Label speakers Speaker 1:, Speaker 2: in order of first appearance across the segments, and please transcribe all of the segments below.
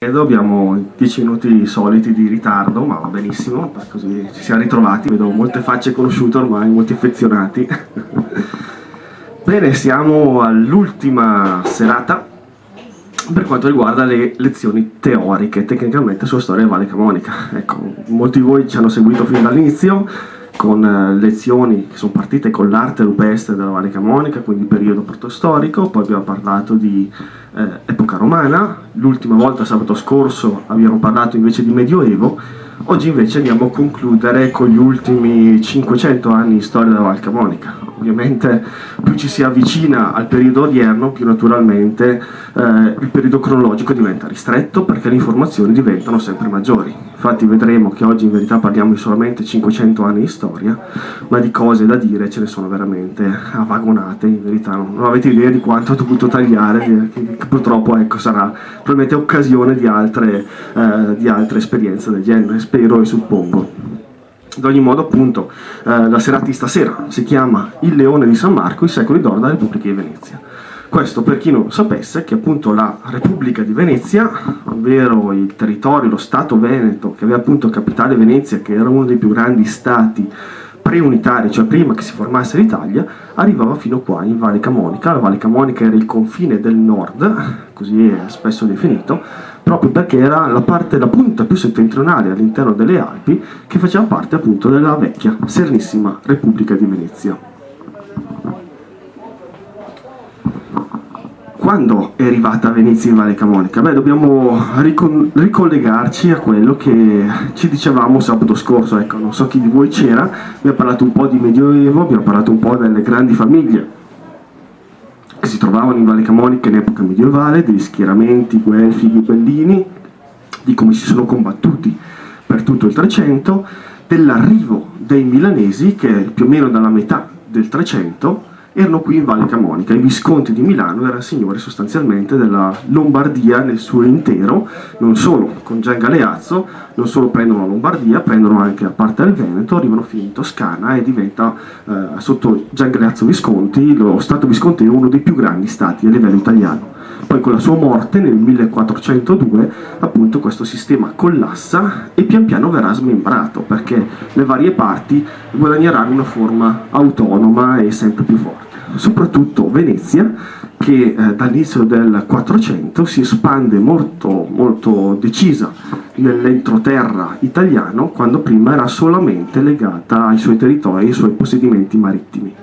Speaker 1: Abbiamo 10 minuti soliti di ritardo, ma va benissimo, così ci siamo ritrovati, vedo molte facce conosciute ormai, molti affezionati. Bene, siamo all'ultima serata per quanto riguarda le lezioni teoriche, tecnicamente sulla storia della Valle Camonica. Ecco, molti di voi ci hanno seguito fin dall'inizio, con eh, lezioni che sono partite con l'arte rupestre della Valle Camonica, quindi periodo protostorico, poi abbiamo parlato di eh, epoca romana, l'ultima volta sabato scorso abbiamo parlato invece di Medioevo, oggi invece andiamo a concludere con gli ultimi 500 anni di storia della Val Camonica. Ovviamente più ci si avvicina al periodo odierno, più naturalmente eh, il periodo cronologico diventa ristretto perché le informazioni diventano sempre maggiori. Infatti vedremo che oggi in verità parliamo di solamente 500 anni di storia, ma di cose da dire ce ne sono veramente avagonate, in verità non, non avete idea di quanto ho dovuto tagliare, che, che purtroppo ecco, sarà probabilmente occasione di altre, eh, di altre esperienze del genere, spero e suppongo. Ad ogni modo, appunto, eh, la serata di stasera si chiama Il Leone di San Marco, i secoli d'oro della Repubblica di Venezia. Questo per chi non sapesse, che appunto la Repubblica di Venezia, ovvero il territorio, lo Stato Veneto, che aveva appunto capitale Venezia, che era uno dei più grandi stati preunitari, cioè prima che si formasse l'Italia, arrivava fino qua in Valle Camonica. La Valle Camonica era il confine del nord, così è spesso definito, proprio perché era la, parte, la punta più settentrionale all'interno delle Alpi che faceva parte appunto della vecchia, serenissima Repubblica di Venezia. Quando è arrivata Venezia in Valle Camonica? Beh, dobbiamo ricon- ricollegarci a quello che ci dicevamo sabato scorso, ecco, non so chi di voi c'era, abbiamo parlato un po' di Medioevo, abbiamo parlato un po' delle grandi famiglie si trovavano in Valle Camonica in epoca medievale, degli schieramenti, guelfi, ghibellini, di come si sono combattuti per tutto il Trecento, dell'arrivo dei milanesi che più o meno dalla metà del Trecento erano qui in Valle Camonica. I Visconti di Milano erano signori sostanzialmente della Lombardia nel suo intero, non solo con Gian Galeazzo, non solo prendono la Lombardia, prendono anche a parte del Veneto, arrivano fino in Toscana e diventa eh, sotto Gian Galeazzo Visconti, lo Stato Visconti è uno dei più grandi stati a livello italiano. Poi con la sua morte nel 1402 appunto questo sistema collassa e pian piano verrà smembrato perché le varie parti guadagneranno una forma autonoma e sempre più forte soprattutto Venezia, che eh, dall'inizio del 400 si espande molto, molto decisa nell'entroterra italiano, quando prima era solamente legata ai suoi territori, ai suoi possedimenti marittimi.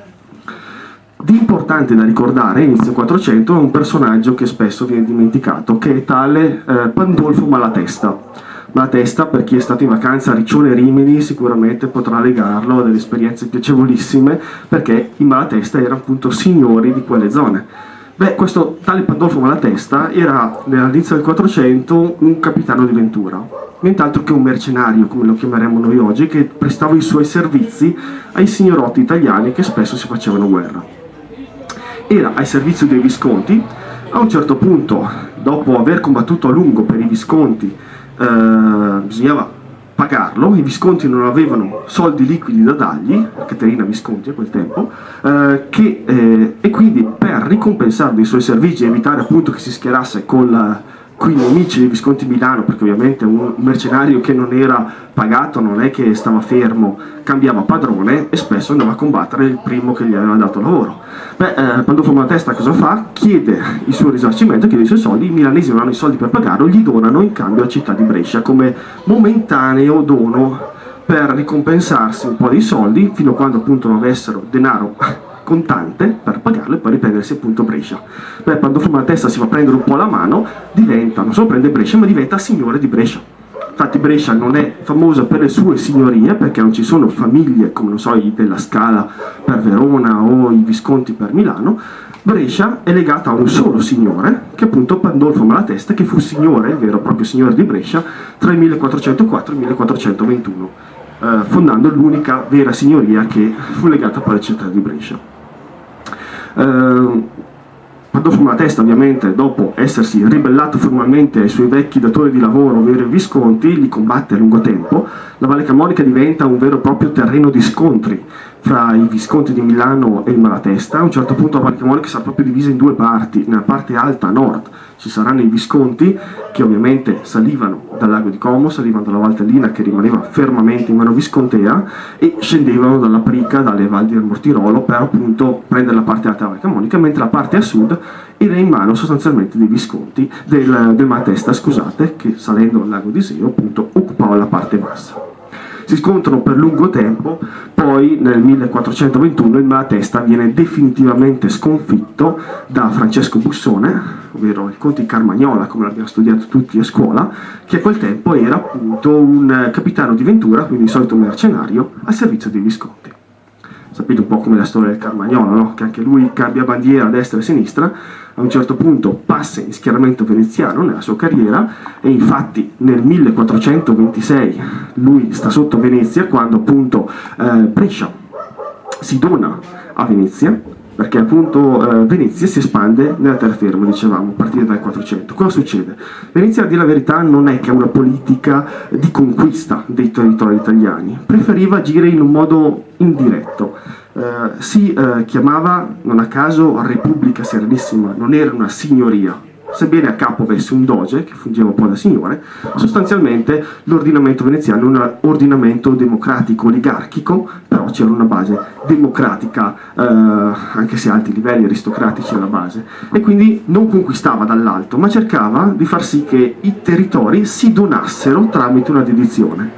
Speaker 1: Di importante da ricordare, inizio 400, è un personaggio che spesso viene dimenticato, che è tale eh, Pandolfo Malatesta Malatesta, per chi è stato in vacanza a Riccione Rimini, sicuramente potrà legarlo a delle esperienze piacevolissime, perché i Malatesta erano appunto signori di quelle zone. Beh, questo tale Pandolfo Malatesta era all'inizio del 400 un capitano di Ventura, nient'altro che un mercenario, come lo chiameremmo noi oggi, che prestava i suoi servizi ai signorotti italiani che spesso si facevano guerra. Era ai servizi dei Visconti, a un certo punto, dopo aver combattuto a lungo per i Visconti eh, bisognava pagarlo, i Visconti non avevano soldi liquidi da dargli, Caterina Visconti a quel tempo, eh, che, eh, e quindi per ricompensare i suoi servizi e evitare appunto che si schierasse con la, qui nemici dei Visconti Milano, perché ovviamente un mercenario che non era pagato non è che stava fermo, cambiava padrone e spesso andava a combattere il primo che gli aveva dato lavoro. Beh, eh, Pandolfo Malatesta cosa fa? Chiede il suo risarcimento, chiede i suoi soldi, i milanesi non hanno i soldi per pagarlo, gli donano in cambio a città di Brescia come momentaneo dono per ricompensarsi un po' di soldi fino a quando appunto non avessero denaro contante per pagarlo e poi riprendersi appunto Brescia. Beh, quando Fuma Testa si fa prendere un po' la mano, diventa, non solo prende Brescia, ma diventa signore di Brescia. Infatti Brescia non è famosa per le sue signorie, perché non ci sono famiglie come non so i della Scala per Verona o i Visconti per Milano, Brescia è legata a un solo signore, che appunto Pandolfo Malatesta, che fu signore, vero proprio signore di Brescia, tra il 1404 e il 1421, eh, fondando l'unica vera signoria che fu legata poi alla città di Brescia. Eh, Pandolfo Malatesta ovviamente dopo essersi ribellato formalmente ai suoi vecchi datori di lavoro, ovvero i Visconti, li combatte a lungo tempo, la Valle Camonica diventa un vero e proprio terreno di scontri fra i Visconti di Milano e il Malatesta. A un certo punto la Valle Camonica sarà proprio divisa in due parti, nella parte alta a nord ci saranno i Visconti che ovviamente salivano dal lago di Como, salivano dalla Valtellina che rimaneva fermamente in mano viscontea e scendevano dalla Prica, dalle valli del Mortirolo per appunto prendere la parte alta della Valle Camonica, mentre la parte a sud era in mano sostanzialmente dei Visconti, del, del Malatesta scusate, che salendo dal lago di Seo appunto occupava la parte bassa si scontrano per lungo tempo, poi nel 1421 il Malatesta viene definitivamente sconfitto da Francesco Bussone, ovvero il conte di Carmagnola, come l'abbiamo studiato tutti a scuola, che a quel tempo era appunto un capitano di Ventura, quindi il solito mercenario, al servizio dei Visconti sapete un po' come la storia del Carmagnola, no? che anche lui cambia bandiera a destra e a sinistra, a un certo punto passa in schieramento veneziano nella sua carriera e infatti nel 1426 lui sta sotto Venezia quando appunto eh, Brescia si dona a Venezia perché appunto eh, Venezia si espande nella terraferma, dicevamo, a partire dal 400. Cosa succede? Venezia, a dire la verità, non è che ha una politica di conquista dei territori italiani, preferiva agire in un modo indiretto. Eh, si eh, chiamava, non a caso, Repubblica Serenissima, non era una signoria, sebbene a capo avesse un doge che fungeva un po' da signore, sostanzialmente l'ordinamento veneziano è un ordinamento democratico oligarchico, però c'era una base democratica, eh, anche se a alti livelli aristocratici alla base, e quindi non conquistava dall'alto, ma cercava di far sì che i territori si donassero tramite una dedizione,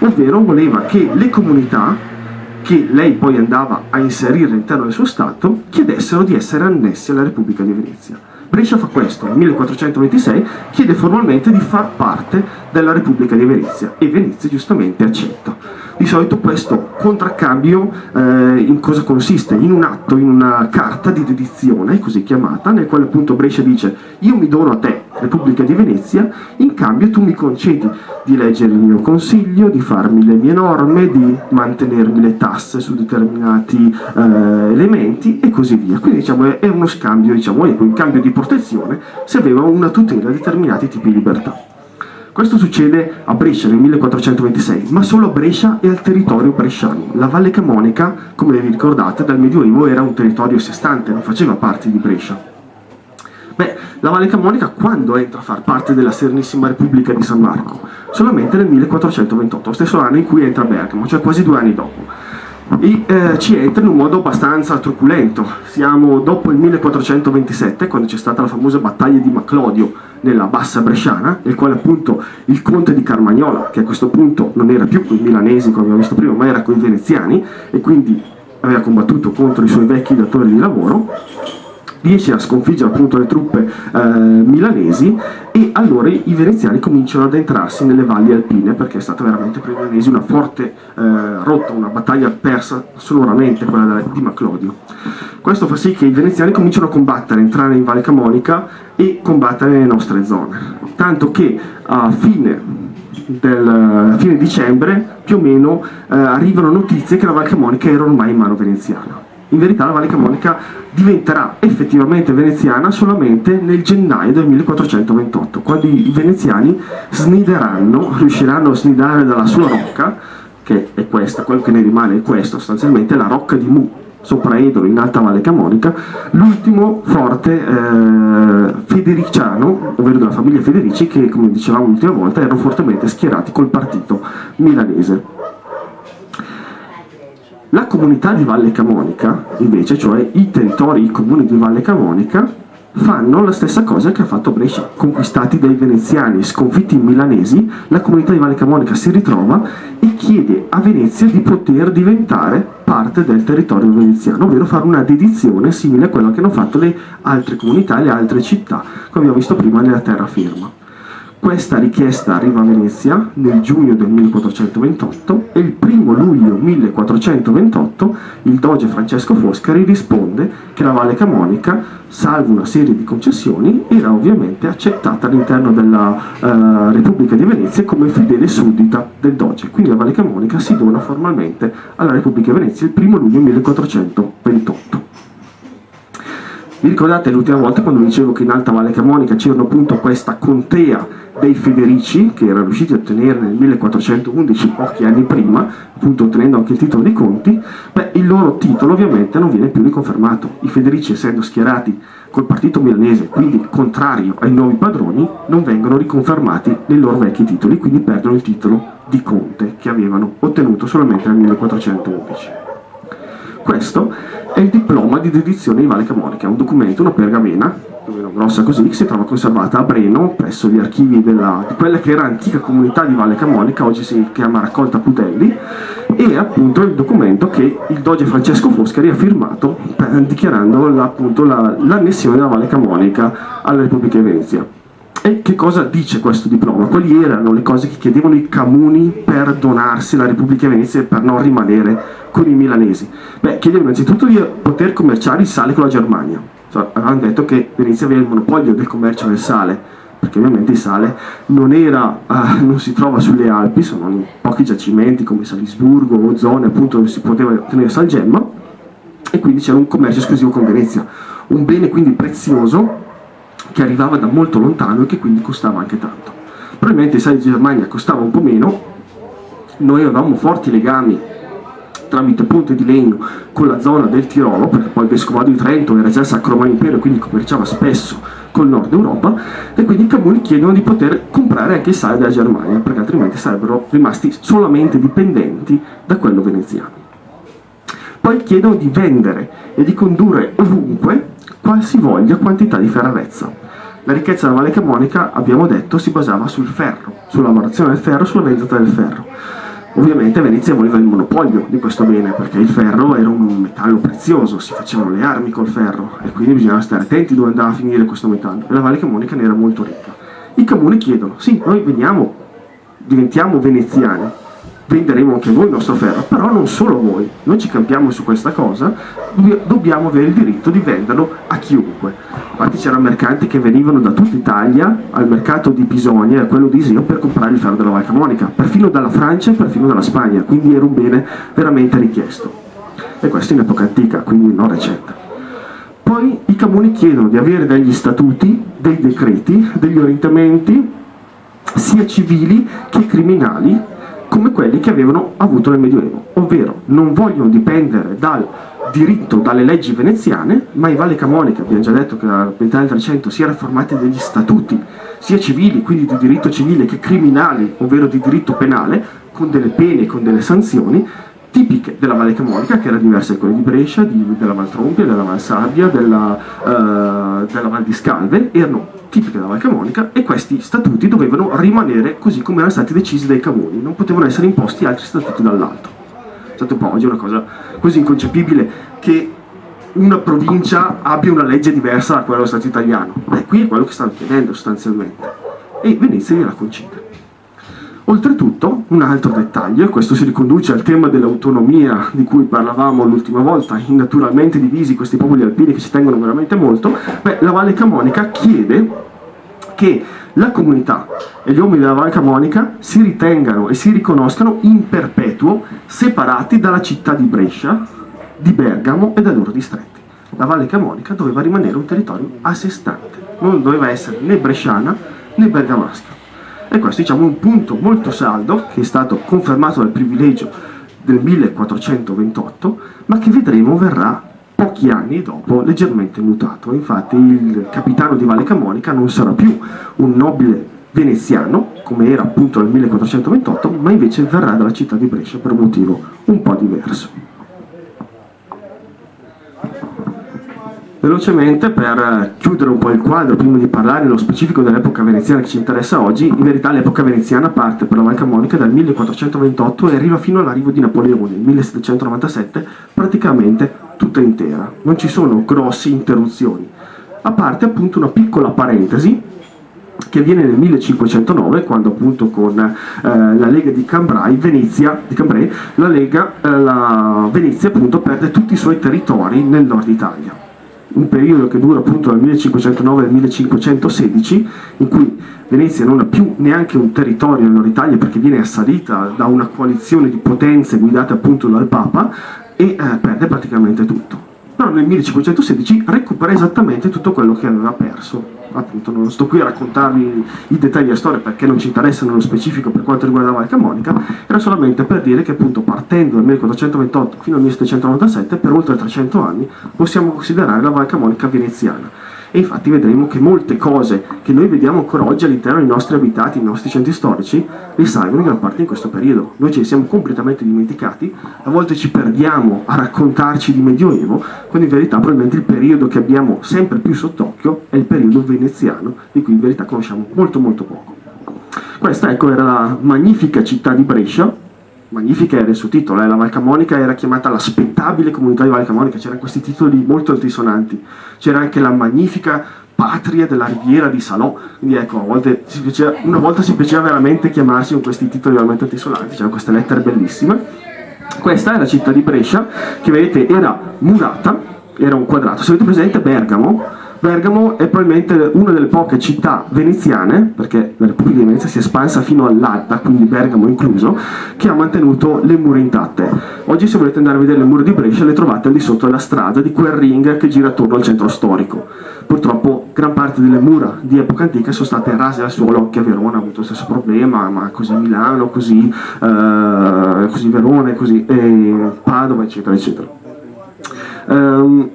Speaker 1: ovvero voleva che le comunità che lei poi andava a inserire all'interno del suo Stato, chiedessero di essere annessi alla Repubblica di Venezia. Brescia fa questo, nel 1426 chiede formalmente di far parte della Repubblica di Venezia e Venezia giustamente accetta. Di solito questo contraccambio eh, in cosa consiste? In un atto, in una carta di dedizione, così chiamata, nel quale appunto Brescia dice io mi dono a te, Repubblica di Venezia, in cambio tu mi concedi di leggere il mio consiglio, di farmi le mie norme, di mantenermi le tasse su determinati eh, elementi e così via. Quindi diciamo è uno scambio, diciamo, in cambio di protezione si aveva una tutela di determinati tipi di libertà. Questo succede a Brescia nel 1426, ma solo a Brescia e al territorio bresciano. La Valle Camonica, come vi ricordate, dal Medioevo era un territorio sé stante, non faceva parte di Brescia. Beh, la Valle Camonica quando entra a far parte della Serenissima Repubblica di San Marco? Solamente nel 1428, lo stesso anno in cui entra Bergamo, cioè quasi due anni dopo e eh, ci entra in un modo abbastanza truculento. Siamo dopo il 1427, quando c'è stata la famosa battaglia di Maclodio nella Bassa Bresciana, nel quale appunto il conte di Carmagnola, che a questo punto non era più con i milanesi come abbiamo visto prima, ma era con i veneziani, e quindi aveva combattuto contro i suoi vecchi datori di lavoro, riesce a sconfiggere appunto le truppe eh, milanesi e allora i veneziani cominciano ad entrarsi nelle valli alpine perché è stata veramente per i milanesi una forte eh, rotta, una battaglia persa sonoramente quella di Maclodio. Questo fa sì che i veneziani cominciano a combattere, entrare in Valle Camonica e combattere nelle nostre zone, tanto che a fine del fine dicembre più o meno eh, arrivano notizie che la Valle Camonica era ormai in mano veneziana. In verità la Valle Camonica diventerà effettivamente veneziana solamente nel gennaio del 1428, quando i veneziani snideranno, riusciranno a snidare dalla sua rocca, che è questa, quello che ne rimane è questo, sostanzialmente la rocca di Mu, sopra Edolo, in alta Valle Camonica, l'ultimo forte eh, federiciano, ovvero della famiglia Federici, che come dicevamo l'ultima volta erano fortemente schierati col partito milanese. La comunità di Valle Camonica, invece, cioè i territori, i comuni di Valle Camonica, fanno la stessa cosa che ha fatto Brescia. Conquistati dai veneziani, sconfitti i milanesi, la comunità di Valle Camonica si ritrova e chiede a Venezia di poter diventare parte del territorio veneziano, ovvero fare una dedizione simile a quella che hanno fatto le altre comunità e le altre città, come abbiamo visto prima nella terraferma. Questa richiesta arriva a Venezia nel giugno del 1428 e il primo luglio 1428 il doge Francesco Foscari risponde che la Valle Camonica, salvo una serie di concessioni, era ovviamente accettata all'interno della uh, Repubblica di Venezia come fedele suddita del doge. Quindi la Valle Camonica si dona formalmente alla Repubblica di Venezia il primo luglio 1428. Vi ricordate l'ultima volta quando dicevo che in Alta Valle Camonica c'era appunto questa contea dei Federici, che erano riusciti a ottenere nel 1411, pochi anni prima, appunto ottenendo anche il titolo di conti, beh, il loro titolo ovviamente non viene più riconfermato. I Federici, essendo schierati col partito milanese, quindi contrario ai nuovi padroni, non vengono riconfermati nei loro vecchi titoli, quindi perdono il titolo di conte che avevano ottenuto solamente nel 1411. Questo è il diploma di dedizione di Valle Camonica, un documento, una pergamena, meno grossa così, che si trova conservata a Breno, presso gli archivi della, di quella che era antica comunità di Valle Camonica, oggi si chiama Raccolta Putelli, e appunto il documento che il doge Francesco Foscari ha firmato dichiarando l'annessione della Valle Camonica alla Repubblica Venezia. E che cosa dice questo diploma? Quali erano le cose che chiedevano i comuni per donarsi alla Repubblica di Venezia per non rimanere con i milanesi? Beh, chiedevano innanzitutto di poter commerciare il sale con la Germania. Cioè, avevano detto che Venezia aveva il monopolio del commercio del sale, perché ovviamente il sale non, era, uh, non si trova sulle Alpi, sono in pochi giacimenti come Salisburgo o zone appunto dove si poteva ottenere salgemma, e quindi c'era un commercio esclusivo con Venezia. Un bene quindi prezioso che arrivava da molto lontano e che quindi costava anche tanto. Probabilmente il sale di Germania costava un po' meno, noi avevamo forti legami tramite ponte di legno con la zona del Tirolo, perché poi il Vescovado di Trento era già il Sacro Romano Impero e quindi commerciava spesso col nord Europa, e quindi i comuni chiedono di poter comprare anche il sale della Germania, perché altrimenti sarebbero rimasti solamente dipendenti da quello veneziano. Poi chiedono di vendere e di condurre ovunque qualsivoglia quantità di ferrarezza. La ricchezza della Valle Camonica, abbiamo detto, si basava sul ferro, sulla lavorazione del ferro, sulla vendita del ferro. Ovviamente Venezia voleva il monopolio di questo bene, perché il ferro era un metallo prezioso, si facevano le armi col ferro e quindi bisognava stare attenti dove andava a finire questo metallo. E la Valle Camonica ne era molto ricca. I comuni chiedono, sì, noi veniamo, diventiamo veneziani, venderemo anche voi il nostro ferro, però non solo voi, noi ci campiamo su questa cosa, dobbiamo avere il diritto di venderlo a chiunque. Infatti c'erano mercanti che venivano da tutta Italia al mercato di Pisonia e a quello di Iseo per comprare il ferro della Val Camonica, perfino dalla Francia e perfino dalla Spagna, quindi era un bene veramente richiesto. E questo in epoca antica, quindi non recente. Poi i comuni chiedono di avere degli statuti, dei decreti, degli orientamenti, sia civili che criminali, come quelli che avevano avuto nel Medioevo, ovvero non vogliono dipendere dal diritto, dalle leggi veneziane, ma i Valle Camonica, abbiamo già detto che a metà del 300 si era formati degli statuti, sia civili, quindi di diritto civile, che criminali, ovvero di diritto penale, con delle pene con delle sanzioni, tipiche della Valle Camonica, che era diversa da quelle di Brescia, di, della Val Trompia, della Val Sabbia, della, uh, della Val di Scalve, erano tipiche della Val Camonica e questi statuti dovevano rimanere così come erano stati decisi dai comuni, non potevano essere imposti altri statuti dall'alto. State un po' oggi è una cosa così inconcepibile che una provincia abbia una legge diversa da quella dello Stato italiano. Beh, qui è quello che stanno chiedendo sostanzialmente. E Venezia gliela concede. Oltretutto, un altro dettaglio, e questo si riconduce al tema dell'autonomia di cui parlavamo l'ultima volta, naturalmente divisi questi popoli alpini che ci tengono veramente molto, beh, la Valle Camonica chiede che la comunità e gli uomini della Valle Camonica si ritengano e si riconoscano in perpetuo separati dalla città di Brescia, di Bergamo e dai loro distretti. La Valle Camonica doveva rimanere un territorio a sé stante, non doveva essere né bresciana né bergamasca. E questo diciamo, è un punto molto saldo che è stato confermato dal privilegio del 1428, ma che vedremo verrà pochi anni dopo leggermente mutato. Infatti il capitano di Valle Camonica non sarà più un nobile veneziano, come era appunto nel 1428, ma invece verrà dalla città di Brescia per un motivo un po' diverso. Velocemente, per chiudere un po' il quadro, prima di parlare nello specifico dell'epoca veneziana che ci interessa oggi, in verità l'epoca veneziana parte per la Val Camonica dal 1428 e arriva fino all'arrivo di Napoleone, nel 1797, praticamente tutta intera. Non ci sono grosse interruzioni, a parte appunto una piccola parentesi che avviene nel 1509 quando appunto con eh, la Lega di Cambrai, Venezia, di Cambrai, la Lega, eh, la Venezia appunto perde tutti i suoi territori nel nord Italia un periodo che dura appunto dal 1509 al 1516, in cui Venezia non ha più neanche un territorio in Nord Italia perché viene assalita da una coalizione di potenze guidate appunto dal Papa e eh, perde praticamente tutto. però nel 1516 recupera esattamente tutto quello che aveva perso. Appunto, non sto qui a raccontarvi i dettagli della storia perché non ci interessano nello specifico per quanto riguarda la Val Camonica, era solamente per dire che appunto partendo dal 1428 fino al 1797, per oltre 300 anni, possiamo considerare la Val Camonica veneziana e infatti vedremo che molte cose che noi vediamo ancora oggi all'interno dei nostri abitati, nei nostri centri storici, risalgono in gran parte in questo periodo. Noi ce li siamo completamente dimenticati, a volte ci perdiamo a raccontarci di Medioevo, quando in verità probabilmente il periodo che abbiamo sempre più sott'occhio è il periodo veneziano, di cui in verità conosciamo molto molto poco. Questa ecco era la magnifica città di Brescia, magnifica era il suo titolo, eh? la Valcamonica era chiamata la spettabile comunità di Valcamonica, c'erano questi titoli molto altisonanti, c'era anche la magnifica patria della riviera di Salò, quindi ecco, piaceva, una volta si piaceva veramente chiamarsi con questi titoli veramente altisonanti, c'erano queste lettere bellissime. Questa è la città di Brescia, che vedete era murata, era un quadrato, se avete presente Bergamo, Bergamo è probabilmente una delle poche città veneziane, perché la Repubblica di Venezia si è espansa fino all'Alta, quindi Bergamo incluso, che ha mantenuto le mura intatte. Oggi se volete andare a vedere le mura di Brescia le trovate al di sotto della strada di quel ring che gira attorno al centro storico. Purtroppo gran parte delle mura di epoca antica sono state rase al suolo, anche a Verona ha avuto lo stesso problema, ma così Milano, così, eh, così Verona, così eh, Padova, eccetera, eccetera. Um,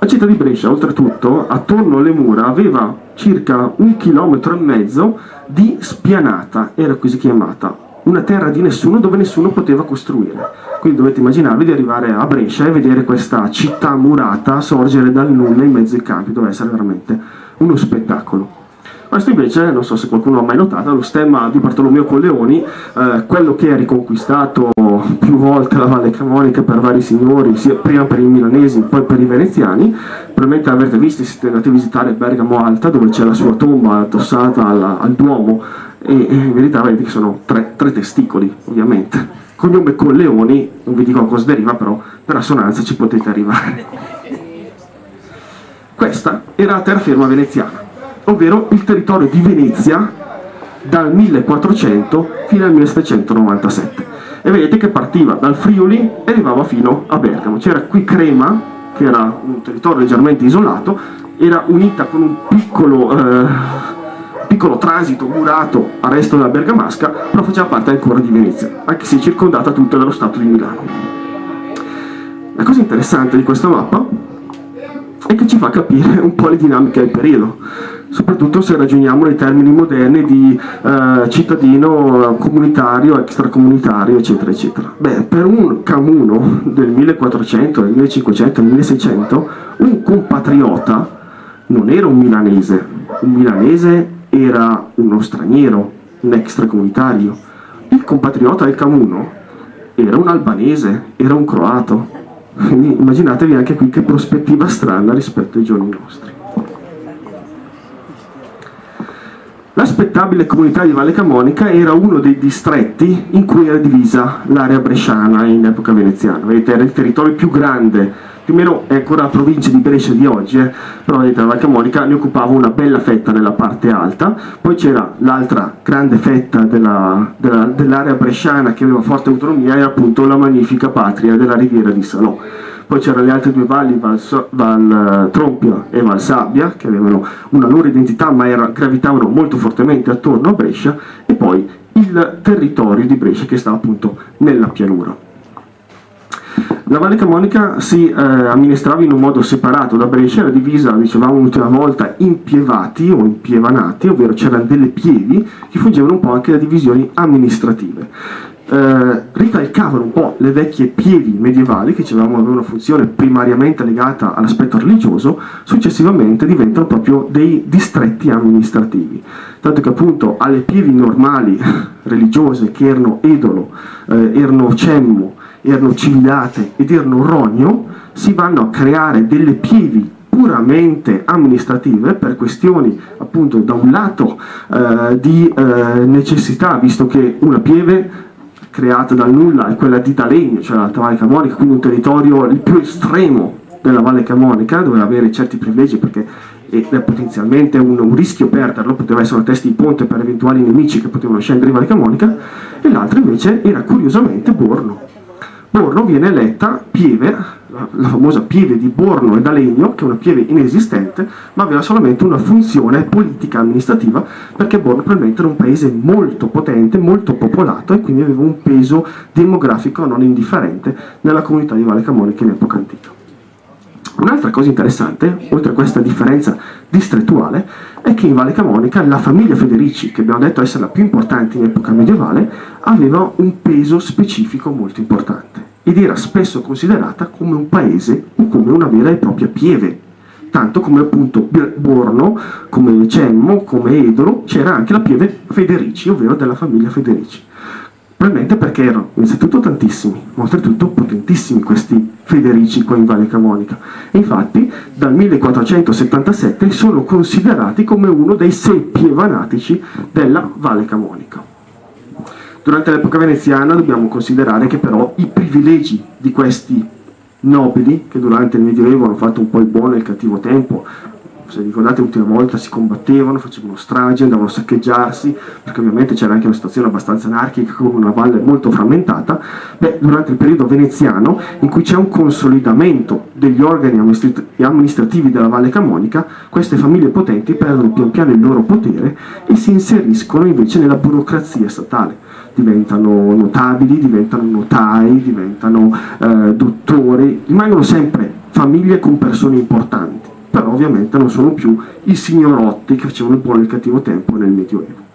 Speaker 1: la città di Brescia, oltretutto, attorno alle mura aveva circa un chilometro e mezzo di spianata, era così chiamata, una terra di nessuno dove nessuno poteva costruire. Quindi dovete immaginarvi di arrivare a Brescia e vedere questa città murata sorgere dal nulla in mezzo ai campi, doveva essere veramente uno spettacolo. Questo invece, non so se qualcuno l'ha mai notato, è lo stemma di Bartolomeo Colleoni, eh, quello che ha riconquistato più volte la Valle Camonica per vari signori, sia prima per i milanesi, poi per i veneziani. Probabilmente l'avrete visto se siete andati a visitare Bergamo Alta, dove c'è la sua tomba addossata al, al Duomo, e, e, in verità vedete che sono tre, tre testicoli, ovviamente. Cognome Colleoni, non vi dico a cosa deriva, però per assonanza ci potete arrivare. Questa era la terraferma veneziana ovvero il territorio di Venezia dal 1400 fino al 1797. E vedete che partiva dal Friuli e arrivava fino a Bergamo. C'era qui Crema, che era un territorio leggermente isolato, era unita con un piccolo, eh, piccolo transito murato al resto della Bergamasca, però faceva parte ancora di Venezia, anche se circondata tutta dallo Stato di Milano. La cosa interessante di questa mappa è che ci fa capire un po' le dinamiche del periodo soprattutto se ragioniamo nei termini moderni di eh, cittadino comunitario, extracomunitario, eccetera, eccetera. Beh, per un camuno del 1400, del 1500, del 1600, un compatriota non era un milanese, un milanese era uno straniero, un extracomunitario. Il compatriota del camuno era un albanese, era un croato. Quindi immaginatevi anche qui che prospettiva strana rispetto ai giorni nostri. L'aspettabile comunità di Valle Camonica era uno dei distretti in cui era divisa l'area bresciana in epoca veneziana. Vedete, era il territorio più grande, più o meno è ancora la provincia di Brescia di oggi, eh? però vedete, la Valle Camonica ne occupava una bella fetta nella parte alta, poi c'era l'altra grande fetta della, della, dell'area bresciana che aveva forte autonomia, era appunto la magnifica patria della riviera di Salò poi c'erano le altre due valli, Val, Val eh, Trompia e Val Sabbia, che avevano una loro identità ma era, gravitavano molto fortemente attorno a Brescia, e poi il territorio di Brescia che stava appunto nella pianura. La Valle Camonica si eh, amministrava in un modo separato da Brescia, era divisa, dicevamo l'ultima volta, in pievati o in pievanati, ovvero c'erano delle pievi che fungevano un po' anche da divisioni amministrative eh, ricalcavano un po' le vecchie pievi medievali che avevano una funzione primariamente legata all'aspetto religioso, successivamente diventano proprio dei distretti amministrativi. Tanto che appunto alle pievi normali religiose che erano Edolo, eh, erano Cemmo, erano Cigliate ed erano Rogno, si vanno a creare delle pievi puramente amministrative per questioni appunto da un lato eh, di eh, necessità, visto che una pieve creata dal nulla è quella di D'Alegno, cioè l'Alta Valle Camonica, quindi un territorio il più estremo della Valle Camonica, doveva avere certi privilegi perché era potenzialmente un, un, rischio perderlo, poteva essere una testa di ponte per eventuali nemici che potevano scendere in Valle Camonica, e l'altra invece era curiosamente Borno. Borno viene eletta pieve, la famosa pieve di Borno e d'Alegno, che è una pieve inesistente, ma aveva solamente una funzione politica amministrativa, perché Borno probabilmente era un paese molto potente, molto popolato e quindi aveva un peso demografico non indifferente nella comunità di Valle Camonica in epoca antica. Un'altra cosa interessante, oltre a questa differenza distrettuale, è che in Valle Camonica la famiglia Federici, che abbiamo detto essere la più importante in epoca medievale, aveva un peso specifico molto importante ed era spesso considerata come un paese o come una vera e propria pieve. Tanto come appunto Borno, come Cemmo, come Edolo, c'era anche la pieve Federici, ovvero della famiglia Federici. Probabilmente perché erano innanzitutto tantissimi, ma oltretutto potentissimi questi Federici qua in Valle Camonica. E infatti dal 1477 sono considerati come uno dei sei pievanatici della Valle Camonica. Durante l'epoca veneziana dobbiamo considerare che però i privilegi di questi nobili, che durante il Medioevo hanno fatto un po' il buono e il cattivo tempo, se ricordate l'ultima volta si combattevano, facevano strage, andavano a saccheggiarsi, perché ovviamente c'era anche una situazione abbastanza anarchica con una valle molto frammentata, beh, durante il periodo veneziano in cui c'è un consolidamento degli organi amministrativi della Valle Camonica, queste famiglie potenti perdono pian piano il loro potere e si inseriscono invece nella burocrazia statale. Diventano notabili, diventano notai, diventano eh, dottori, rimangono sempre famiglie con persone importanti però ovviamente non sono più i signorotti che facevano il buono e il cattivo tempo nel Medioevo.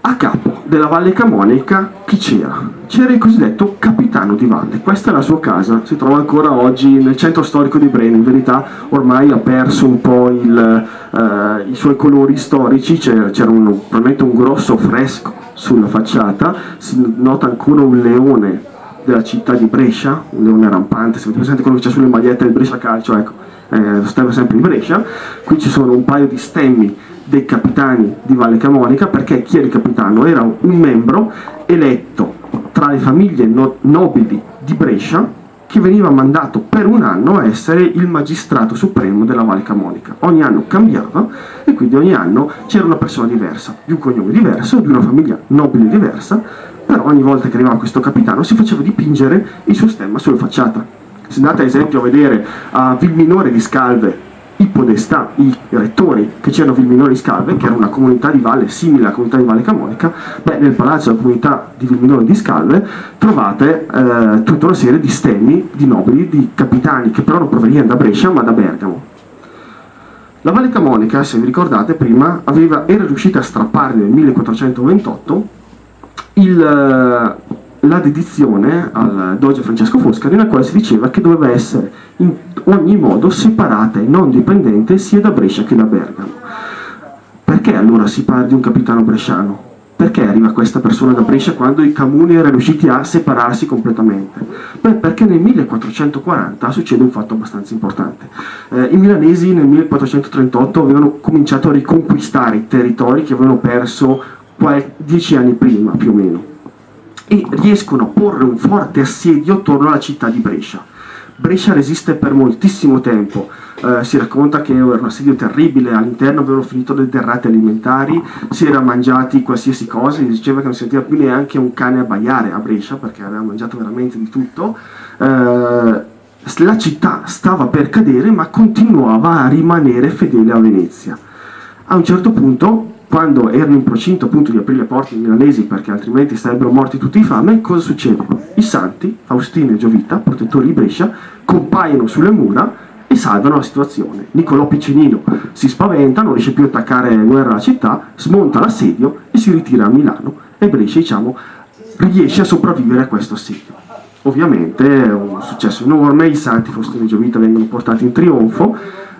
Speaker 1: A capo della Valle Camonica chi c'era? C'era il cosiddetto capitano di valle, questa è la sua casa, si trova ancora oggi nel centro storico di Breno, in verità ormai ha perso un po' il, eh, i suoi colori storici, c'era probabilmente un grosso fresco sulla facciata, si nota ancora un leone della città di Brescia, un leone rampante, se avete presente quello che c'è sulle magliette del Brescia Calcio, ecco, eh, stava sempre in Brescia, qui ci sono un paio di stemmi dei capitani di Valle Camonica, perché chi era il capitano? Era un membro eletto tra le famiglie no nobili di Brescia che veniva mandato per un anno a essere il magistrato supremo della Valle Camonica. Ogni anno cambiava e quindi ogni anno c'era una persona diversa, di un cognome diverso, di una famiglia nobile diversa, però ogni volta che arrivava questo capitano si faceva dipingere il suo stemma sulla facciata. Se andate ad esempio a vedere a Vilminore di Scalve i podestà, i rettori che c'erano a Vilminore di Scalve, che era una comunità di valle simile alla comunità di Valle Camonica, beh, nel palazzo della comunità di Vilminore di Scalve trovate eh, tutta una serie di stemmi di nobili, di capitani che però non provenivano da Brescia ma da Bergamo. La Valle Camonica, se vi ricordate prima, aveva, era riuscita a strappare nel 1428 il, eh, la dedizione al doge Francesco Foscari nella quale si diceva che doveva essere in ogni modo separata e non dipendente sia da Brescia che da Bergamo. Perché allora si parla di un capitano bresciano? Perché arriva questa persona da Brescia quando i comuni erano riusciti a separarsi completamente? Beh, perché nel 1440 succede un fatto abbastanza importante. Eh, I milanesi nel 1438 avevano cominciato a riconquistare i territori che avevano perso dieci anni prima più o meno e riescono a porre un forte assedio attorno alla città di Brescia. Brescia resiste per moltissimo tempo, eh, si racconta che era un assedio terribile, all'interno avevano finito le derrate alimentari, si era mangiati qualsiasi cosa, si diceva che non si sentiva più neanche un cane abbaiare a Brescia perché aveva mangiato veramente di tutto. Eh, la città stava per cadere ma continuava a rimanere fedele a Venezia. A un certo punto quando erano in procinto appunto di aprire le porte ai milanesi perché altrimenti sarebbero morti tutti di fame, cosa succede? I santi, Faustino e Giovita, protettori di Brescia, compaiono sulle mura e salvano la situazione. Niccolò Piccinino si spaventa, non riesce più a attaccare guerra alla città, smonta l'assedio e si ritira a Milano e Brescia, diciamo, riesce a sopravvivere a questo assedio. Ovviamente è un successo enorme, i santi Faustino e Giovita vengono portati in trionfo,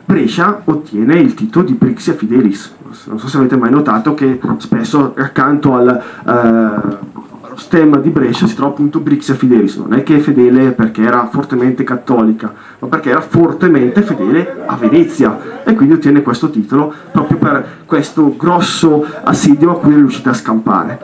Speaker 1: Brescia ottiene il titolo di Brixia Fidelis, non so se avete mai notato che spesso accanto al, eh, allo stemma di Brescia si trova appunto Brixia Fidelis, non è che è fedele perché era fortemente cattolica, ma perché era fortemente fedele a Venezia e quindi ottiene questo titolo proprio per questo grosso assidio a cui è riuscita a scampare.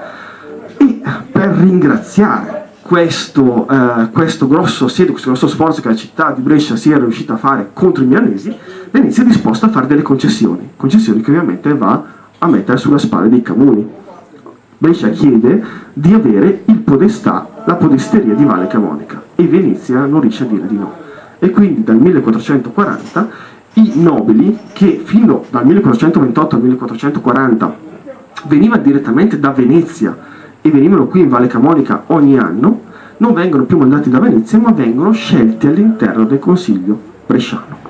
Speaker 1: E per ringraziare questo, eh, questo grosso assedio, questo grosso sforzo che la città di Brescia sia riuscita a fare contro i milanesi, Venezia è disposta a fare delle concessioni, concessioni che ovviamente va a mettere sulla spalla dei comuni. Brescia chiede di avere il podestà, la podesteria di Valle Camonica e Venezia non riesce a dire di no. E quindi dal 1440 i nobili che fino dal 1428 al 1440 venivano direttamente da Venezia e venivano qui in Valle Camonica ogni anno, non vengono più mandati da Venezia ma vengono scelti all'interno del Consiglio bresciano.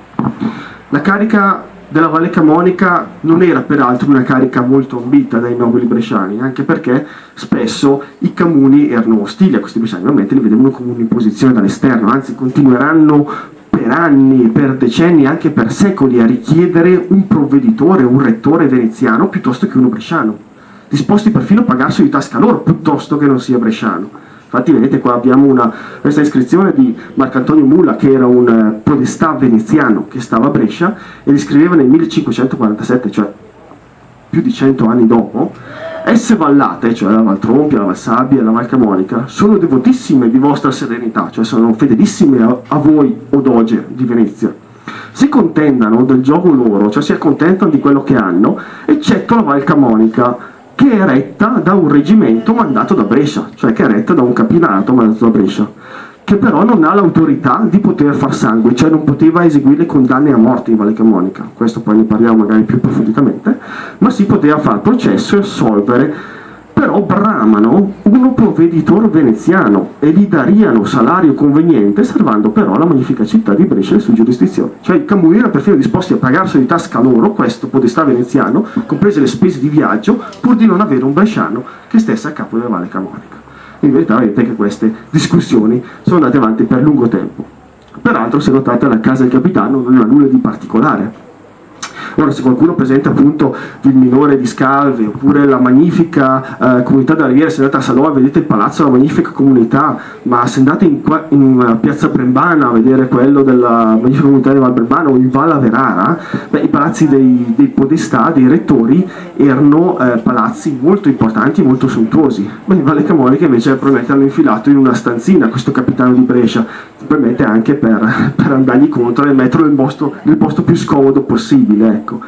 Speaker 1: La carica della Valle Camonica non era peraltro una carica molto ambita dai nobili bresciani, anche perché spesso i comuni erano ostili a questi bresciani, ovviamente li vedevano come un'imposizione dall'esterno, anzi continueranno per anni, per decenni, anche per secoli a richiedere un provveditore, un rettore veneziano piuttosto che uno bresciano, disposti perfino a pagarsi di tasca loro piuttosto che non sia bresciano. Infatti vedete qua abbiamo una, questa iscrizione di Marcantonio Mulla che era un eh, podestà veneziano che stava a Brescia e li scriveva nel 1547, cioè più di cento anni dopo, esse vallate, cioè la Valtrompia, la Valsabbia e la Valcamonica, sono devotissime di vostra serenità, cioè sono fedelissime a, a voi, o doge di Venezia. Si contendano del gioco loro, cioè si accontentano di quello che hanno, eccetto la Valcamonica, che è retta da un reggimento mandato da Brescia, cioè che è retta da un capitanato mandato da Brescia, che però non ha l'autorità di poter far sangue, cioè non poteva eseguire condanne a morte in Valle Camonica, questo poi ne parliamo magari più approfonditamente, ma si poteva fare processo e assolvere però bramano uno provveditore veneziano e gli dariano salario conveniente salvando però la magnifica città di Brescia e le sue giurisdizioni. Cioè i Camuri erano perfino disposti a pagarsi di tasca loro questo podestà veneziano, comprese le spese di viaggio, pur di non avere un bresciano che stesse a capo della Valle Camonica. In verità vedete che queste discussioni sono andate avanti per lungo tempo. Peraltro se notate la casa del capitano non ha nulla di particolare, Ora se qualcuno presenta appunto il minore di Scalve oppure la magnifica eh, comunità della Riviera, se andate a Salò vedete il palazzo della magnifica comunità, ma se andate in, in uh, piazza Brembana a vedere quello della magnifica comunità di Val Brembana o in Valla Verara, beh, i palazzi dei, dei, podestà, dei rettori erano eh, palazzi molto importanti e molto sontuosi. Ma in Valle Camonica invece probabilmente hanno infilato in una stanzina questo capitano di Brescia, probabilmente anche per, per andargli contro e metterlo nel posto, nel posto più scomodo possibile. Ecco.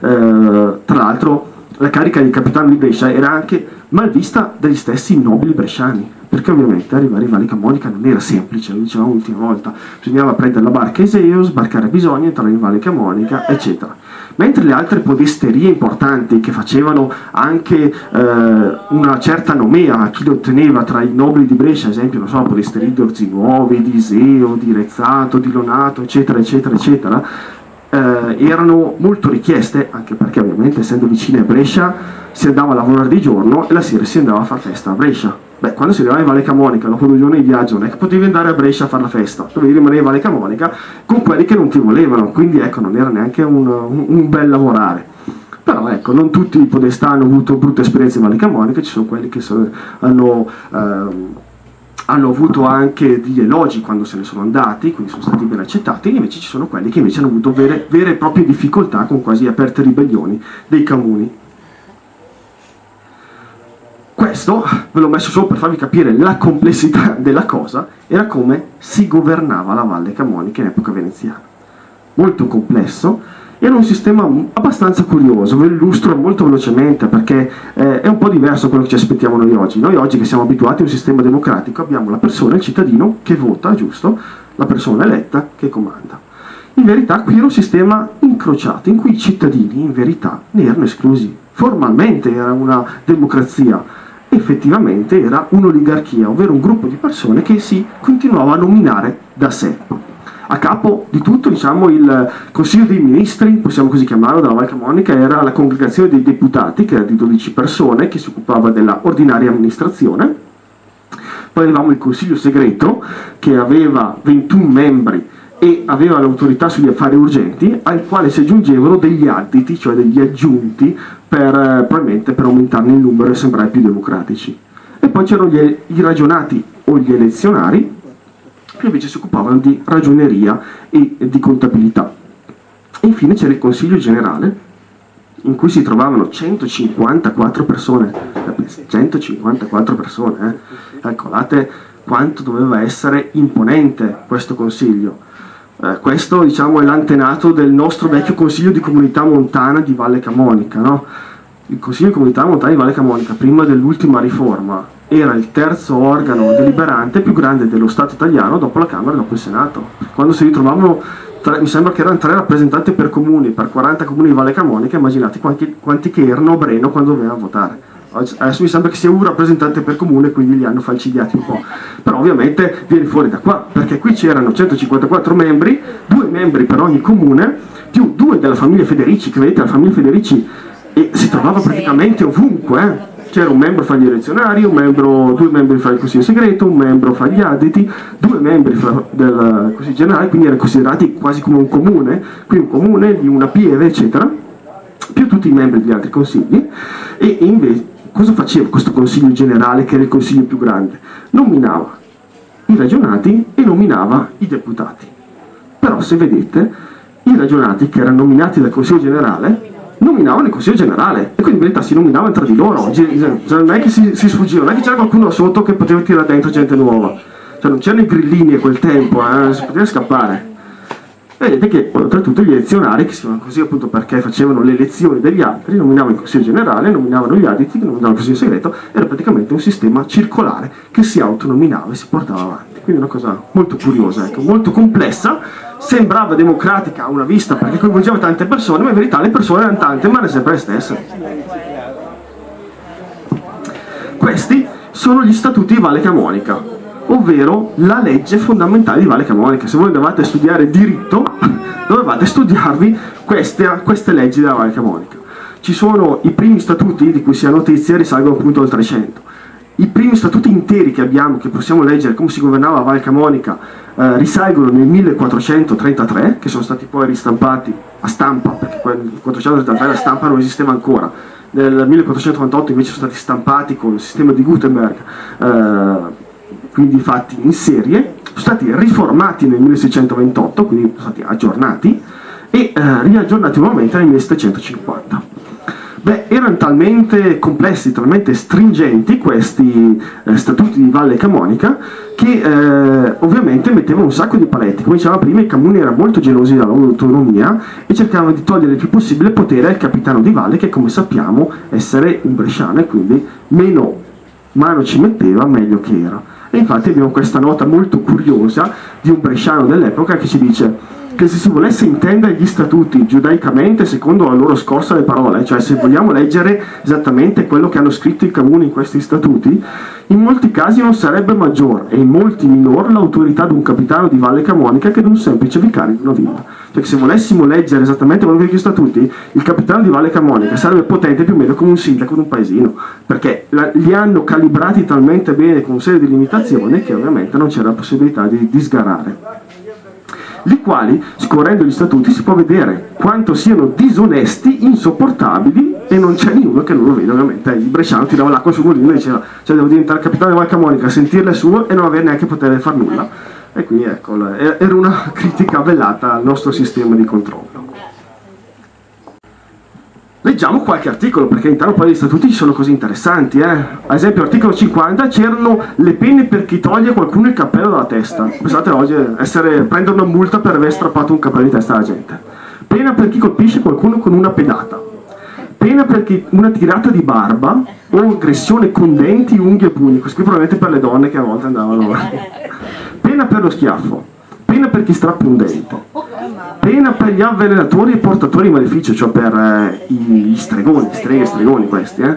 Speaker 1: Eh, tra l'altro la carica di capitano di Brescia era anche mal vista dagli stessi nobili bresciani, perché ovviamente arrivare in Valle Camonica non era semplice, lo dicevamo l'ultima volta, bisognava prendere la barca Eseo, sbarcare a Bisogna, entrare in Valle Camonica, eccetera. Mentre le altre podesterie importanti che facevano anche eh, una certa nomea a chi lo otteneva tra i nobili di Brescia, ad esempio, non so, podesterie di Orzinuovi, di Iseo, di Rezzato, di Lonato, eccetera, eccetera, eccetera, eh, erano molto richieste, anche perché ovviamente essendo vicine a Brescia si andava a lavorare di giorno e la sera si andava a fare festa a Brescia. Beh, quando si arrivava in Valle Camonica, dopo due giorni di viaggio, non è che potevi andare a Brescia a fare la festa, dovevi rimanere in Valle Camonica con quelli che non ti volevano, quindi ecco, non era neanche un, un, bel lavorare. Però ecco, non tutti i podestà hanno avuto brutte esperienze in Valle Camonica, ci sono quelli che sono, hanno... Ehm, hanno avuto anche degli elogi quando se ne sono andati, quindi sono stati ben accettati, e invece ci sono quelli che invece hanno avuto vere, vere e proprie difficoltà con quasi aperte ribellioni dei comuni. Questo, ve l'ho messo solo per farvi capire la complessità della cosa, era come si governava la Valle Camonica in epoca veneziana. Molto complesso, era un sistema abbastanza curioso, ve lo illustro molto velocemente perché eh, è un po' diverso da quello che ci aspettiamo noi oggi. Noi oggi che siamo abituati a un sistema democratico abbiamo la persona, il cittadino che vota, giusto? La persona eletta che comanda. In verità qui era un sistema incrociato in cui i cittadini in verità ne erano esclusi. Formalmente era una democrazia, effettivamente era un'oligarchia, ovvero un gruppo di persone che si continuava a nominare da sé a capo di tutto diciamo, il Consiglio dei Ministri, possiamo così chiamarlo, della Val Camonica, era la congregazione dei deputati, che era di 12 persone, che si occupava della ordinaria amministrazione. Poi avevamo il Consiglio segreto, che aveva 21 membri e aveva l'autorità sugli affari urgenti, al quale si aggiungevano degli additi, cioè degli aggiunti, per, eh, probabilmente per aumentarne il numero e sembrare più democratici. E poi c'erano gli, i ragionati o gli elezionari, che invece si occupavano di ragioneria e di contabilità. E infine c'era il Consiglio Generale, in cui si trovavano 154 persone, 154 persone, eh? calcolate quanto doveva essere imponente questo consiglio. Eh, questo diciamo, è l'antenato del nostro vecchio consiglio di comunità montana di Valle Camonica, no? Il Consiglio di Comunità Montana di Valle Camonica, prima dell'ultima riforma, era il terzo organo deliberante più grande dello Stato italiano dopo la Camera e dopo il Senato. Quando si ritrovavano, tre, mi sembra che erano tre rappresentanti per comuni, per 40 comuni di Valle Camonica, immaginate quanti, quanti che erano a Breno quando dovevano votare. Adesso mi sembra che sia un rappresentante per comune, quindi li hanno falcidiati un po'. Però ovviamente viene fuori da qua, perché qui c'erano 154 membri, due membri per ogni comune, più due della famiglia Federici, che vedete la famiglia Federici e si trovava praticamente ovunque. Eh. C'era un membro fra gli elezionari, un membro, due membri fra il Consiglio segreto, un membro fra gli additi, due membri fra del Consiglio generale, quindi erano considerati quasi come un comune, qui un comune di una pieve, eccetera, più tutti i membri degli altri consigli, e invece cosa faceva questo Consiglio generale, che era il consiglio più grande? Nominava i ragionati e nominava i deputati. Però se vedete, i ragionati che erano nominati dal Consiglio generale nominavano il Consiglio generale e quindi in verità si nominavano tra di loro, cioè, non è che si, si sfuggivano, non è che c'era qualcuno sotto che poteva tirare dentro gente nuova, cioè non c'erano i grillini a quel tempo, eh, si poteva scappare. E vedete che oltretutto gli elezionari, che si chiamano così appunto perché facevano le elezioni degli altri, nominavano il Consiglio generale, nominavano gli aditi, nominavano il Consiglio segreto, era praticamente un sistema circolare che si autonominava e si portava avanti. Quindi una cosa molto curiosa, ecco, molto complessa, sembrava democratica a una vista perché coinvolgeva tante persone, ma in verità le persone erano tante, ma erano sempre le stesse. Questi sono gli statuti di Valle Camonica, ovvero la legge fondamentale di Valle Camonica. Se voi andavate a studiare diritto, dovevate studiarvi queste, queste leggi della Valle Camonica. Ci sono i primi statuti di cui si ha notizia, risalgono appunto al 300. I primi statuti interi che abbiamo, che possiamo leggere come si governava Val Camonica, eh, risalgono nel 1433, che sono stati poi ristampati a stampa, perché nel 1433 la stampa non esisteva ancora. Nel 1498 invece sono stati stampati con il sistema di Gutenberg, eh, quindi fatti in serie, sono stati riformati nel 1628, quindi sono stati aggiornati, e eh, riaggiornati nuovamente nel 1750. Beh, erano talmente complessi, talmente stringenti questi eh, statuti di Valle Camonica che eh, ovviamente mettevano un sacco di paletti. Come diceva prima, i comuni erano molto gelosi della loro autonomia e cercavano di togliere il più possibile potere al capitano di Valle che come sappiamo essere un bresciano e quindi meno mano ci metteva meglio che era. E infatti abbiamo questa nota molto curiosa di un bresciano dell'epoca che ci dice che se si volesse intendere gli statuti giudaicamente secondo la loro scorsa le parole, cioè se vogliamo leggere esattamente quello che hanno scritto i comuni in questi statuti, in molti casi non sarebbe maggiore e in molti minor l'autorità di un capitano di Valle Camonica che di un semplice vicario di una villa. Cioè se volessimo leggere esattamente quello che gli statuti, il capitano di Valle Camonica sarebbe potente più o meno come un sindaco di un paesino, perché la, li hanno calibrati talmente bene con una serie di limitazioni che ovviamente non c'era la possibilità di, di sgarare li quali, scorrendo gli statuti, si può vedere quanto siano disonesti, insopportabili e non c'è nessuno che non lo veda, ovviamente. Il Bresciano tirava l'acqua sul mulino e diceva, cioè devo diventare capitano di Valcamonica, sentirle sue e non avere neanche potere fare nulla. E quindi ecco, era una critica velata al nostro sistema di controllo. Leggiamo qualche articolo perché all'interno poi degli statuti ci sono cose interessanti. Eh? Ad esempio, articolo 50 c'erano le pene per chi toglie qualcuno il cappello dalla testa. Pensate oggi essere, prendere una multa per aver strappato un cappello di testa alla gente. Pena per chi colpisce qualcuno con una pedata. Pena per chi una tirata di barba o aggressione con denti, unghie e pugni. Questo qui probabilmente per le donne che a volte andavano. Pena per lo schiaffo. Pena per chi strappa un dente pena per gli avvelenatori e portatori di maleficio, cioè per eh, gli stregoni, streghe stregoni questi, eh.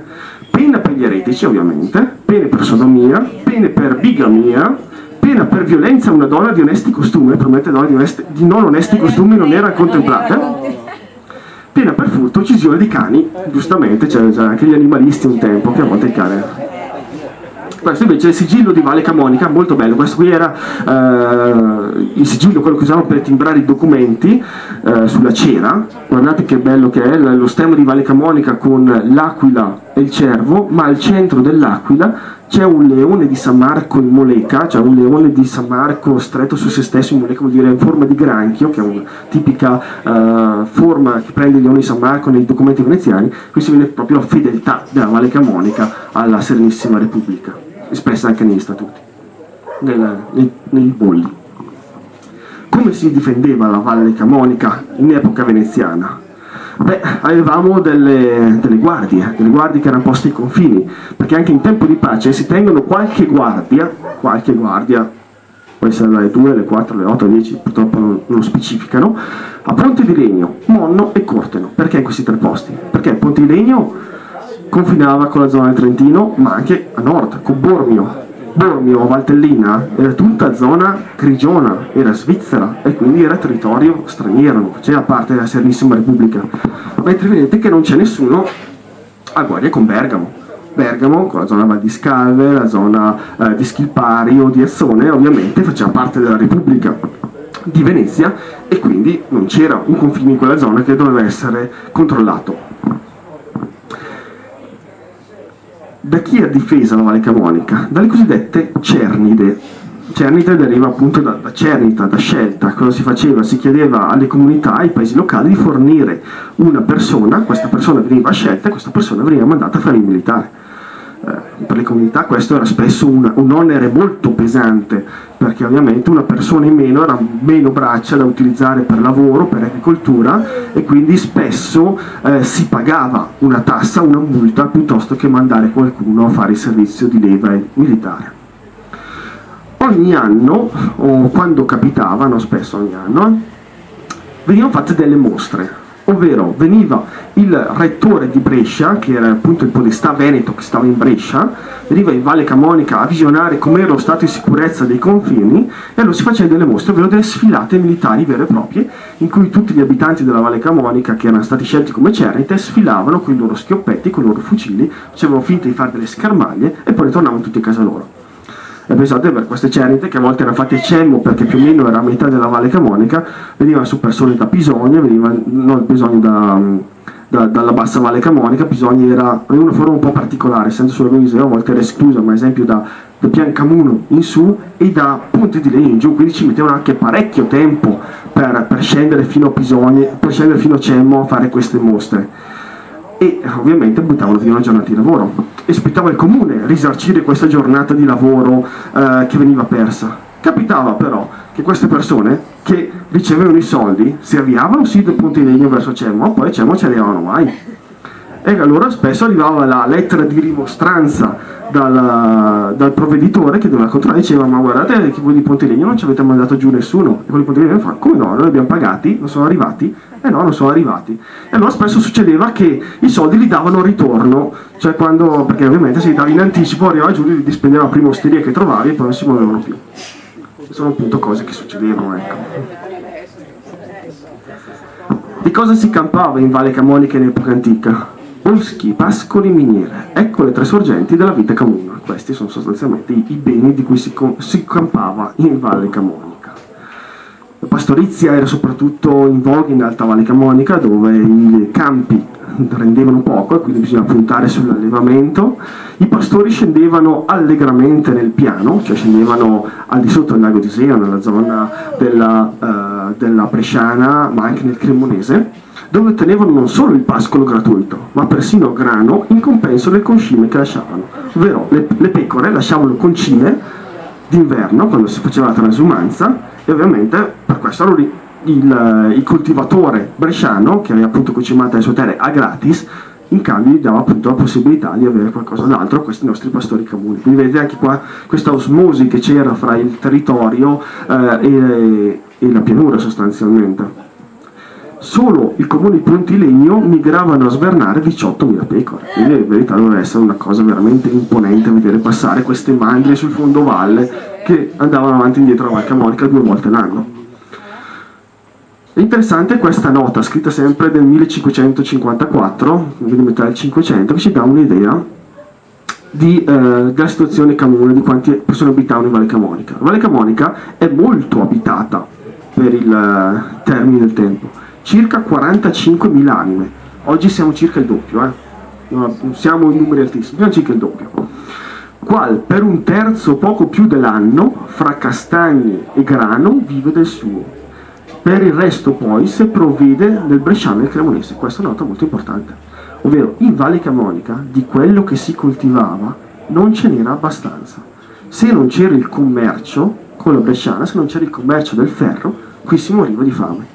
Speaker 1: pena per gli eretici ovviamente, pena per sodomia, pena per bigamia, pena per violenza a una donna di onesti costumi, probabilmente donne di, onesti, di non onesti costumi non erano contemplate, pena per furto, uccisione di cani, giustamente, c'erano anche gli animalisti un tempo che a volte il cane questo invece è il sigillo di Valle Camonica, molto bello, questo qui era eh, il sigillo, quello che usavamo per timbrare i documenti eh, sulla cera, guardate che bello che è, lo stemma di Valle Camonica con l'aquila e il cervo, ma al centro dell'aquila c'è un leone di San Marco in moleca, cioè un leone di San Marco stretto su se stesso in moleca vuol dire in forma di granchio, che è una tipica uh, forma che prende il leone di San Marco nei documenti veneziani, qui si vede proprio la fedeltà della Valle Camonica alla Serenissima Repubblica espressa anche negli statuti, nel, nei, nei bolli. Come si difendeva la Valle Camonica in epoca veneziana? Beh, avevamo delle, delle, guardie, delle guardie che erano poste ai confini, perché anche in tempo di pace si tengono qualche guardia, qualche guardia, può essere dalle 2, alle 4, alle 8, alle 10, purtroppo non, non specificano, a Ponte di Legno, Monno e Corteno. Perché questi tre posti? Perché Ponte di Legno confinava con la zona del Trentino, ma anche a nord, con Bormio, Bormio, Valtellina, era tutta zona grigiona, era Svizzera e quindi era territorio straniero, non faceva parte della Serenissima Repubblica. Mentre vedete che non c'è nessuno a guardia con Bergamo. Bergamo, con la zona Val di Scalve, la zona eh, di Schilpari o di Azzone, ovviamente faceva parte della Repubblica di Venezia e quindi non c'era un confine in quella zona che doveva essere controllato. Da chi ha difesa la Valle Camonica? Dalle cosiddette cernide. Cernide deriva appunto da, da, cernita, da scelta. Cosa si faceva? Si chiedeva alle comunità, ai paesi locali di fornire una persona, questa persona veniva scelta e questa persona veniva mandata a fare il militare per le comunità questo era spesso un, un, onere molto pesante perché ovviamente una persona in meno era meno braccia da utilizzare per lavoro, per agricoltura e quindi spesso eh, si pagava una tassa, una multa piuttosto che mandare qualcuno a fare il servizio di leva militare. Ogni anno, o quando capitava, non spesso ogni anno, venivano fatte delle mostre ovvero veniva il rettore di Brescia, che era appunto il podestà veneto che stava in Brescia, veniva in Valle Camonica a visionare com'era lo stato di sicurezza dei confini e allora si facevano delle mostre, ovvero delle sfilate militari vere e proprie, in cui tutti gli abitanti della Valle Camonica, che erano stati scelti come cernite, sfilavano con i loro schioppetti, con i loro fucili, facevano finta di fare delle scarmaglie e poi ritornavano tutti a casa loro. E pensate per queste cernite che a volte erano fatte cemmo perché più o meno era a metà della Valle Camonica, venivano su persone da Pisogna, venivano, non Pisogna da, da, dalla bassa Valle Camonica, Pisogna era aveva una forma un po' particolare, essendo solo museo a volte era esclusa, ma ad esempio da, da Piancamuno in su e da Ponte di Legno in giù, quindi ci mettevano anche parecchio tempo per, per scendere fino a Pisogna, per scendere fino a Cemmo a fare queste mostre e ovviamente buttavano via una giornata di lavoro e aspettava il comune risarcire questa giornata di lavoro eh, che veniva persa. Capitava però che queste persone che ricevevano i soldi si avviavano sì del punto di legno verso Cemo, poi a Cemo ci arrivavano mai. E allora spesso arrivava la lettera di rimostranza dal, dal provveditore che doveva controllare diceva ma guardate che voi di Pontelegno non ci avete mandato giù nessuno e quelli di Pontelegno fa come no, noi abbiamo pagati, non sono arrivati e no, non sono arrivati e allora spesso succedeva che i soldi li davano ritorno cioè quando, perché ovviamente se li davi in anticipo arrivava giù li spendeva prima osteria che trovavi e poi non si muovevano più sono appunto cose che succedevano ecco di cosa si campava in Valle Camonica in epoca antica? boschi, pascoli, miniere. Ecco le tre sorgenti della vita camuna. Questi sono sostanzialmente i, beni di cui si, si campava in Valle Camonica. Pastorizia era soprattutto in voga in Alta Valle Camonica, dove i campi rendevano poco e quindi bisogna puntare sull'allevamento. I pastori scendevano allegramente nel piano, cioè scendevano al di sotto del lago di Seo, nella zona della, uh, della Bresciana, ma anche nel Cremonese dove ottenevano non solo il pascolo gratuito, ma persino grano in compenso del concime che lasciavano. Ovvero le, le pecore lasciavano concime d'inverno, quando si faceva la transumanza, e ovviamente per questo il, il, il coltivatore bresciano, che aveva appunto concimato le sue terre a gratis, in cambio gli dava appunto la possibilità di avere qualcosa d'altro a questi nostri pastori comuni. Quindi vedete anche qua questa osmosi che c'era fra il territorio eh, e, e la pianura sostanzialmente solo il comune di Pontilegno migravano a svernare 18.000 pecore. Quindi in verità doveva essere una cosa veramente imponente vedere passare queste mandrie sul fondovalle che andavano avanti e indietro a Valca Monica due volte l'anno. È interessante questa nota, scritta sempre nel 1554, quindi metà del 500, che ci dà un'idea di, eh, della situazione comune, di quante persone abitavano in Valle Camonica. Valle Camonica è molto abitata per il eh, termine del tempo circa 45.000 anime. Oggi siamo circa il doppio, eh? siamo in numeri altissimi, siamo circa il doppio. Qual per un terzo poco più dell'anno, fra castagni e grano, vive del suo. Per il resto poi se provvede del bresciano e del cremonese. Questa è una nota molto importante. Ovvero, in Valle Camonica, di quello che si coltivava, non ce n'era abbastanza. Se non c'era il commercio con la bresciana, se non c'era il commercio del ferro, qui si moriva di fame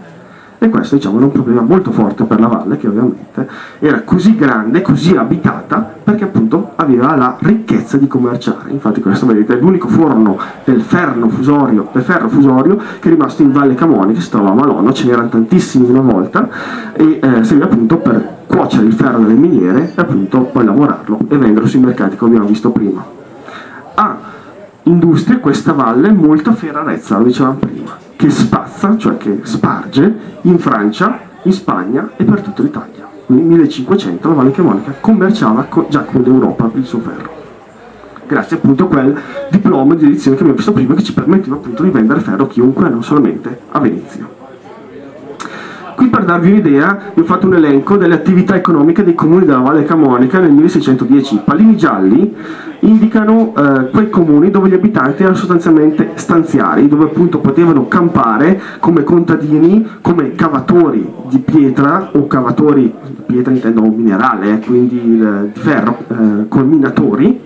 Speaker 1: e questo diciamo, era un problema molto forte per la valle che ovviamente era così grande, così abitata perché appunto aveva la ricchezza di commerciare. Infatti questo vedete è l'unico forno del ferro fusorio, del ferro fusorio che è rimasto in Valle Camoni che si trova a Malonno, ce n'erano tantissimi una volta. E eh, serviva appunto per cuocere il ferro nelle miniere e appunto poi lavorarlo e venderlo sui mercati come abbiamo visto prima. Ha industria questa valle molto ferrarezza, lo dicevamo prima che spazza, cioè che sparge in Francia, in Spagna e per tutta l'Italia. Nel 1500 la Valle Camonica commerciava già con l'Europa il suo ferro. Grazie appunto a quel diploma di edizione che abbiamo visto prima che ci permetteva appunto di vendere ferro a chiunque, non solamente a Venezia. Qui per darvi un'idea vi ho fatto un elenco delle attività economiche dei comuni della Valle Camonica nel 1610. I pallini gialli indicano eh, quei comuni dove gli abitanti erano sostanzialmente stanziari, dove appunto potevano campare come contadini, come cavatori di pietra o cavatori di pietra intendo minerale, eh, quindi eh, di ferro, eh, con minatori,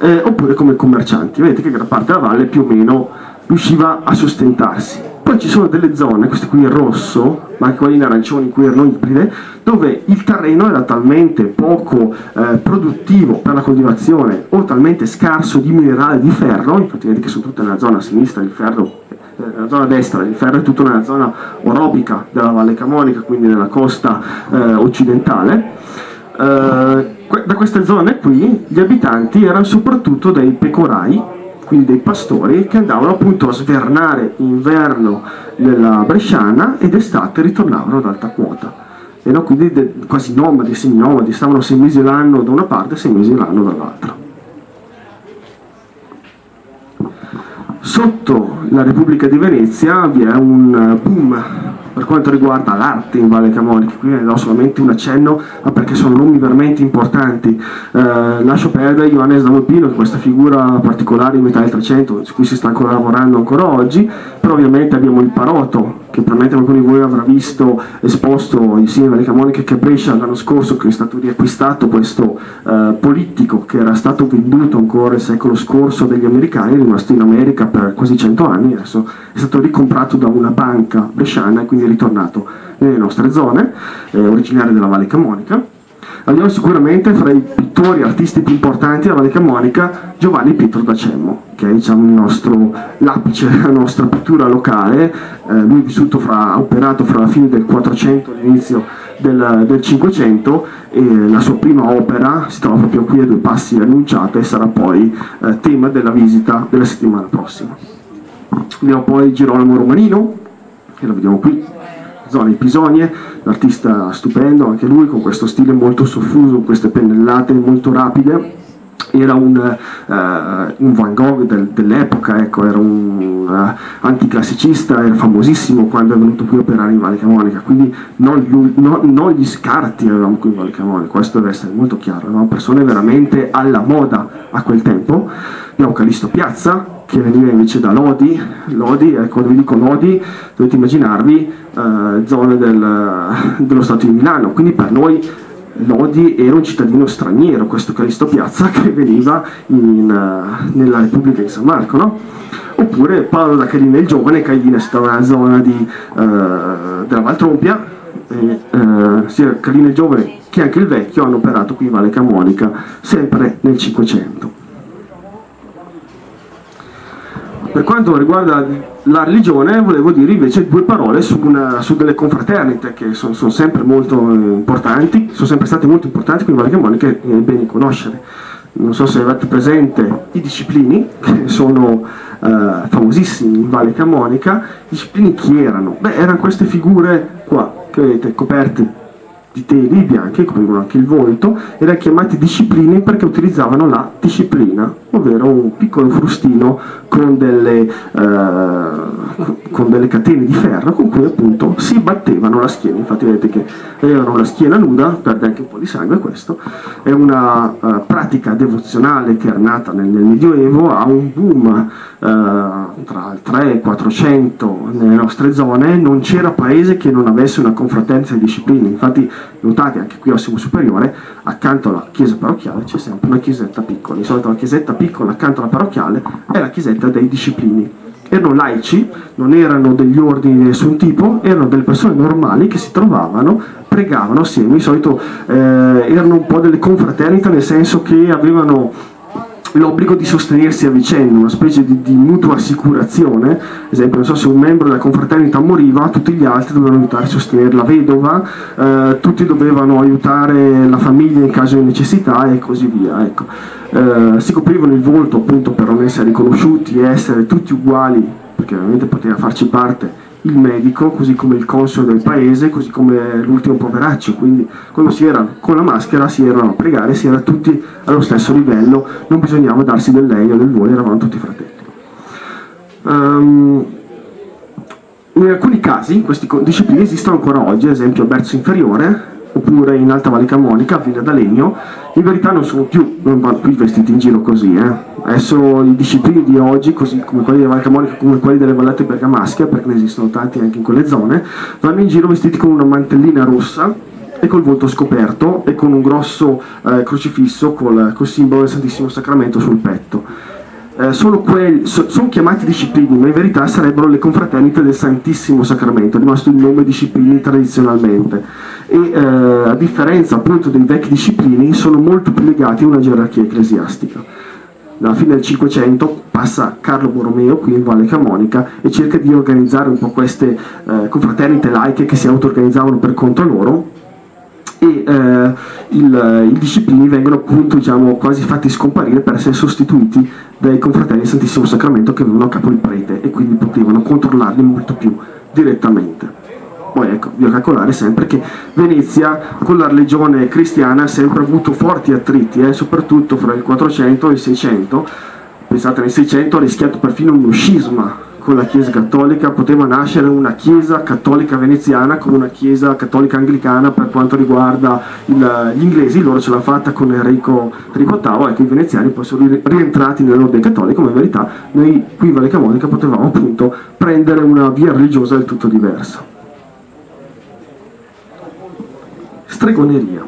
Speaker 1: eh, oppure come commercianti. Vedete che gran parte della valle più o meno riusciva a sostentarsi. Poi ci sono delle zone, queste qui in rosso, ma anche quelle in arancione, in cui erano ibride, dove il terreno era talmente poco eh, produttivo per la coltivazione o talmente scarso di minerale di ferro, infatti vedete che sono tutte nella zona sinistra il ferro eh, nella zona destra, il ferro è tutto nella zona orobica della Valle Camonica, quindi nella costa eh, occidentale. Eh, da queste zone qui gli abitanti erano soprattutto dei pecorai quindi dei pastori che andavano appunto a svernare inverno nella Bresciana ed estate ritornavano ad alta quota. Erano quindi quasi nomadi, semi-nomadi, stavano sei mesi l'anno da una parte e sei mesi l'anno dall'altra. Sotto la Repubblica di Venezia vi è un boom per quanto riguarda l'arte in Valle Camonica, qui ne do solamente un accenno ma perché sono nomi veramente importanti. Eh, lascio perdere Ioannes da Volpino, che è questa figura particolare in metà del 300, su cui si sta ancora lavorando ancora oggi, però ovviamente abbiamo il Paroto, che probabilmente qualcuno di voi avrà visto esposto insieme alle Camonica che a Brescia l'anno scorso, che è stato riacquistato questo eh, politico che era stato venduto ancora il secolo scorso dagli americani, è rimasto in America per quasi 100 anni, adesso è stato ricomprato da una banca bresciana e quindi è ritornato nelle nostre zone, è originario della Valle Camonica. Abbiamo sicuramente fra i pittori artisti più importanti della Valle Camonica Giovanni Pietro da Cemmo, che è diciamo, il nostro, l'apice della nostra pittura locale, eh, lui vissuto fra, operato fra la fine del 400 e l'inizio del, del 500 e la sua prima opera si trova proprio qui a due passi annunciata e sarà poi eh, tema della visita della settimana prossima. Abbiamo poi Girolamo Romanino, che lo vediamo qui, zona di Pisonie, un artista stupendo anche lui, con questo stile molto soffuso, queste pennellate molto rapide. Era un, uh, un Van Gogh del, dell'epoca, ecco, era un uh, anticlassicista, era famosissimo quando è venuto qui a operare in Valle Camonica, quindi non, lui, no, non gli scarti avevamo qui in Valle Camonica, questo deve essere molto chiaro, erano persone veramente alla moda a quel tempo. Abbiamo Calisto Piazza, che veniva invece da Lodi, Lodi, ecco vi dico Lodi dovete immaginarvi eh, zone del, dello Stato di Milano, quindi per noi Lodi era un cittadino straniero, questo Calisto Piazza che veniva in, nella Repubblica di San Marco, no? Oppure Paolo da Carina il Giovane, Caglina si trova nella zona di, uh, della Valtrompia, e, uh, sia Carina il Giovane che anche il Vecchio hanno operato qui in Valle Camonica, sempre nel Cinquecento. Per quanto riguarda la religione, volevo dire invece due parole su, una, su delle confraternite che sono, sono, sempre molto importanti, sono sempre state molto importanti, quindi vale Camonica è bene conoscere. Non so se avete presente i disciplini, che sono eh, famosissimi in Valle Camonica. I disciplini chi erano? Beh, erano queste figure qua, che vedete, coperte di teli bianchi, coprivano anche il volto, erano chiamati discipline perché utilizzavano la disciplina, ovvero un piccolo frustino con delle, eh, con delle catene di ferro con cui appunto si battevano la schiena. Infatti vedete che avevano la schiena nuda, perde anche un po' di sangue questo. È una uh, pratica devozionale che è nata nel, nel Medioevo, ha un boom Uh, tra il 3 e il 400 nelle nostre zone non c'era paese che non avesse una confraternita di discipline infatti notate anche qui al Simo Superiore accanto alla chiesa parrocchiale c'è sempre una chiesetta piccola. Di solito la chiesetta piccola accanto alla parrocchiale è la chiesetta dei disciplini. Erano laici, non erano degli ordini di nessun tipo, erano delle persone normali che si trovavano, pregavano assieme, di solito eh, erano un po' delle confraternita nel senso che avevano l'obbligo di sostenersi a vicenda, una specie di, di, mutua assicurazione, ad esempio non so se un membro della confraternita moriva, tutti gli altri dovevano aiutare a sostenere la vedova, eh, tutti dovevano aiutare la famiglia in caso di necessità e così via. Ecco. Eh, si coprivano il volto appunto per non essere riconosciuti e essere tutti uguali, perché ovviamente poteva farci parte il medico, così come il console del paese, così come l'ultimo poveraccio, quindi quando si era con la maschera si erano a pregare, si era tutti allo stesso livello, non bisognava darsi del lei o del voi, eravamo tutti fratelli. Um, in alcuni casi queste discipline esistono ancora oggi, ad esempio a Berzo Inferiore, oppure in Alta Valle Camonica, Villa d'Alegno, in verità non sono più, non vanno più vestiti in giro così, eh. adesso i discipline di oggi, così come quelli della Valle Camonica, come quelli delle vallate bergamasche, perché ne esistono tanti anche in quelle zone, vanno in giro vestiti con una mantellina rossa e col volto scoperto e con un grosso eh, crocifisso col, col simbolo del Santissimo Sacramento sul petto. Eh, sono, quelli, so, sono, chiamati disciplini, ma in verità sarebbero le confraternite del Santissimo Sacramento, è rimasto il nome disciplini tradizionalmente. E eh, a differenza appunto dei vecchi disciplini, sono molto più legati a una gerarchia ecclesiastica. Alla fine del Cinquecento passa Carlo Borromeo qui in Valle Camonica e cerca di organizzare un po' queste eh, confraternite laiche che si auto-organizzavano per conto loro e eh, il, i disciplini vengono appunto diciamo, quasi fatti scomparire per essere sostituiti dai confratelli del Santissimo Sacramento che avevano a capo il prete e quindi potevano controllarli molto più direttamente. Poi ecco, bisogna calcolare sempre che Venezia con la religione cristiana ha sempre avuto forti attriti, eh, soprattutto fra il 400 e il 600. Pensate nel 600 ha rischiato perfino uno scisma con la Chiesa cattolica, poteva nascere una Chiesa cattolica veneziana come una Chiesa cattolica anglicana per quanto riguarda il, gli inglesi, loro ce l'hanno fatta con Enrico, Enrico VIII, ecco i veneziani poi sono rientrati nell'ordine cattolico, ma in verità noi qui in Valle Camonica potevamo appunto prendere una via religiosa del tutto diversa. Stregoneria.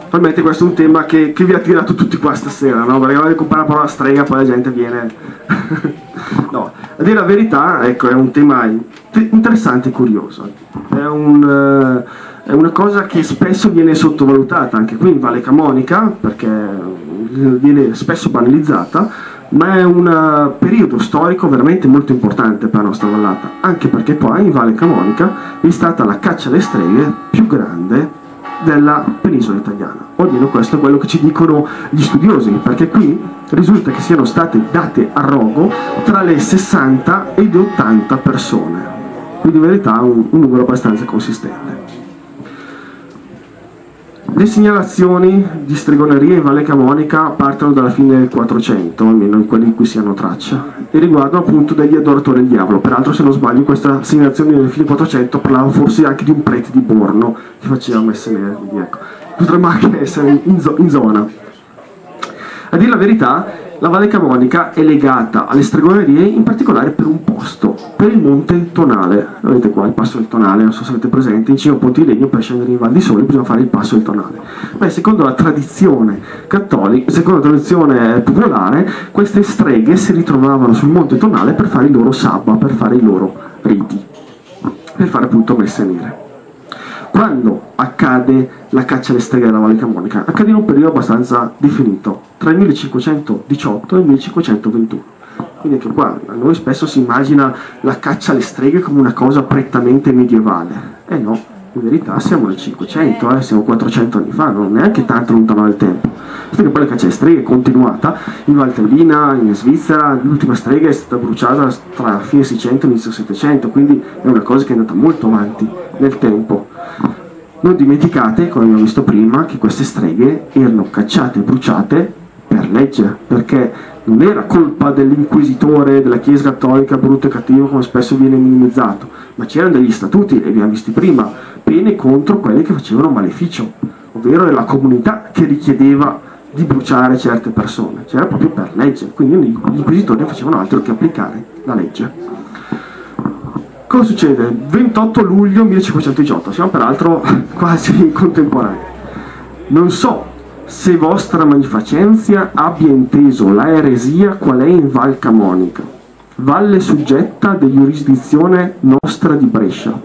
Speaker 1: Probabilmente questo è un tema che, che vi ha tirato tutti qua stasera, no? Perché quando compare la parola strega poi la gente viene... no, a dire la verità, ecco, è un tema interessante e curioso. È, un, uh, è, una cosa che spesso viene sottovalutata anche qui in Valle Camonica, perché viene spesso banalizzata, ma è un uh, periodo storico veramente molto importante per la nostra vallata, anche perché poi in Valle Camonica è stata la caccia alle streghe più grande della penisola italiana. O almeno questo è quello che ci dicono gli studiosi, perché qui risulta che siano state date a rogo tra le 60 e le 80 persone, quindi in verità un, un numero abbastanza consistente. Le segnalazioni di stregoneria in Valle Camonica partono dalla fine del 400, almeno in quelli in cui si hanno traccia, e riguardano appunto degli adoratori del diavolo. Peraltro, se non sbaglio, questa segnalazione nel fine 400 parlava forse anche di un prete di Borno che faceva messe nere, quindi ecco, potremmo anche essere in, zo in zona. A dire la verità, la Valle Camonica è legata alle stregonerie in particolare per un posto, per il Monte Tonale. Vedete qua il passo del Tonale, non so se avete presente, in cima a Ponti Legno per scendere in Val di Sole bisogna fare il passo del Tonale. Beh, secondo la tradizione cattolica, secondo la tradizione popolare, queste streghe si ritrovavano sul Monte Tonale per fare il loro sabba, per fare i loro riti, per fare appunto messe nere. Quando accade la caccia alle streghe della Valle Camonica? Accade in un periodo abbastanza definito, tra il 1518 e il 1521. Quindi anche qua a noi spesso si immagina la caccia alle streghe come una cosa prettamente medievale. Eh no, in verità siamo nel 500, eh, siamo 400 anni fa, non neanche tanto lontano nel tempo. Perché poi la caccia alle streghe è continuata in Valtellina, in Svizzera, l'ultima strega è stata bruciata tra fine 600 e inizio 700, quindi è una cosa che è andata molto avanti nel tempo. Non dimenticate, come abbiamo visto prima, che queste streghe erano cacciate e bruciate per legge, perché non era colpa dell'inquisitore della Chiesa Cattolica brutto e cattivo come spesso viene minimizzato, ma c'erano degli statuti, li abbiamo visti prima, pene contro quelli che facevano maleficio, ovvero la comunità che richiedeva di bruciare certe persone, c'era proprio per legge, quindi gli inquisitori non facevano altro che applicare la legge. Cosa succede? 28 luglio 1518, siamo peraltro quasi contemporanei. Non so se vostra magnificenza abbia inteso la eresia qual è in Val Camonica. valle soggetta di giurisdizione nostra di Brescia,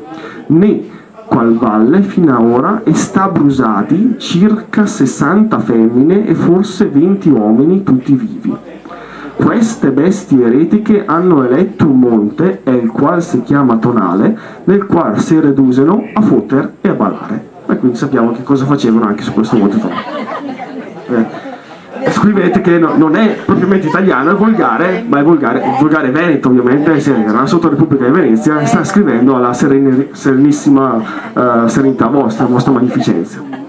Speaker 1: né qual valle fino ad ora e sta brusati circa 60 femmine e forse 20 uomini tutti vivi. Queste bestie eretiche hanno eletto un monte, e il quale si chiama Tonale, nel quale si reduseno a fotter e a ballare. E quindi sappiamo che cosa facevano anche su questo monte Tonale. Eh scrivete che no, non è propriamente italiano, è volgare, ma è volgare, volgare veneto ovviamente, era sotto Repubblica di Venezia sta scrivendo alla serenissima uh, serenità vostra, vostra magnificenza.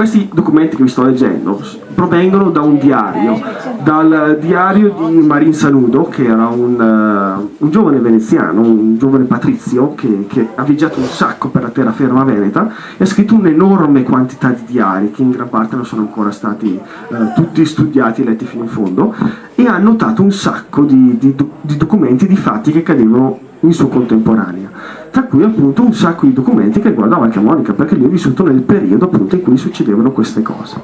Speaker 1: Questi documenti che vi sto leggendo provengono da un diario, dal diario di Marin Sanudo, che era un, uh, un giovane veneziano, un giovane patrizio che, che, ha viaggiato un sacco per la terraferma veneta e ha scritto un'enorme quantità di diari che in gran parte non sono ancora stati uh, tutti studiati e letti fino in fondo e ha annotato un sacco di, di, di documenti, di fatti che cadevano in sua contemporanea tra cui appunto un sacco di documenti che riguardano anche Monica, perché lui è vissuto nel periodo appunto in cui succedevano queste cose.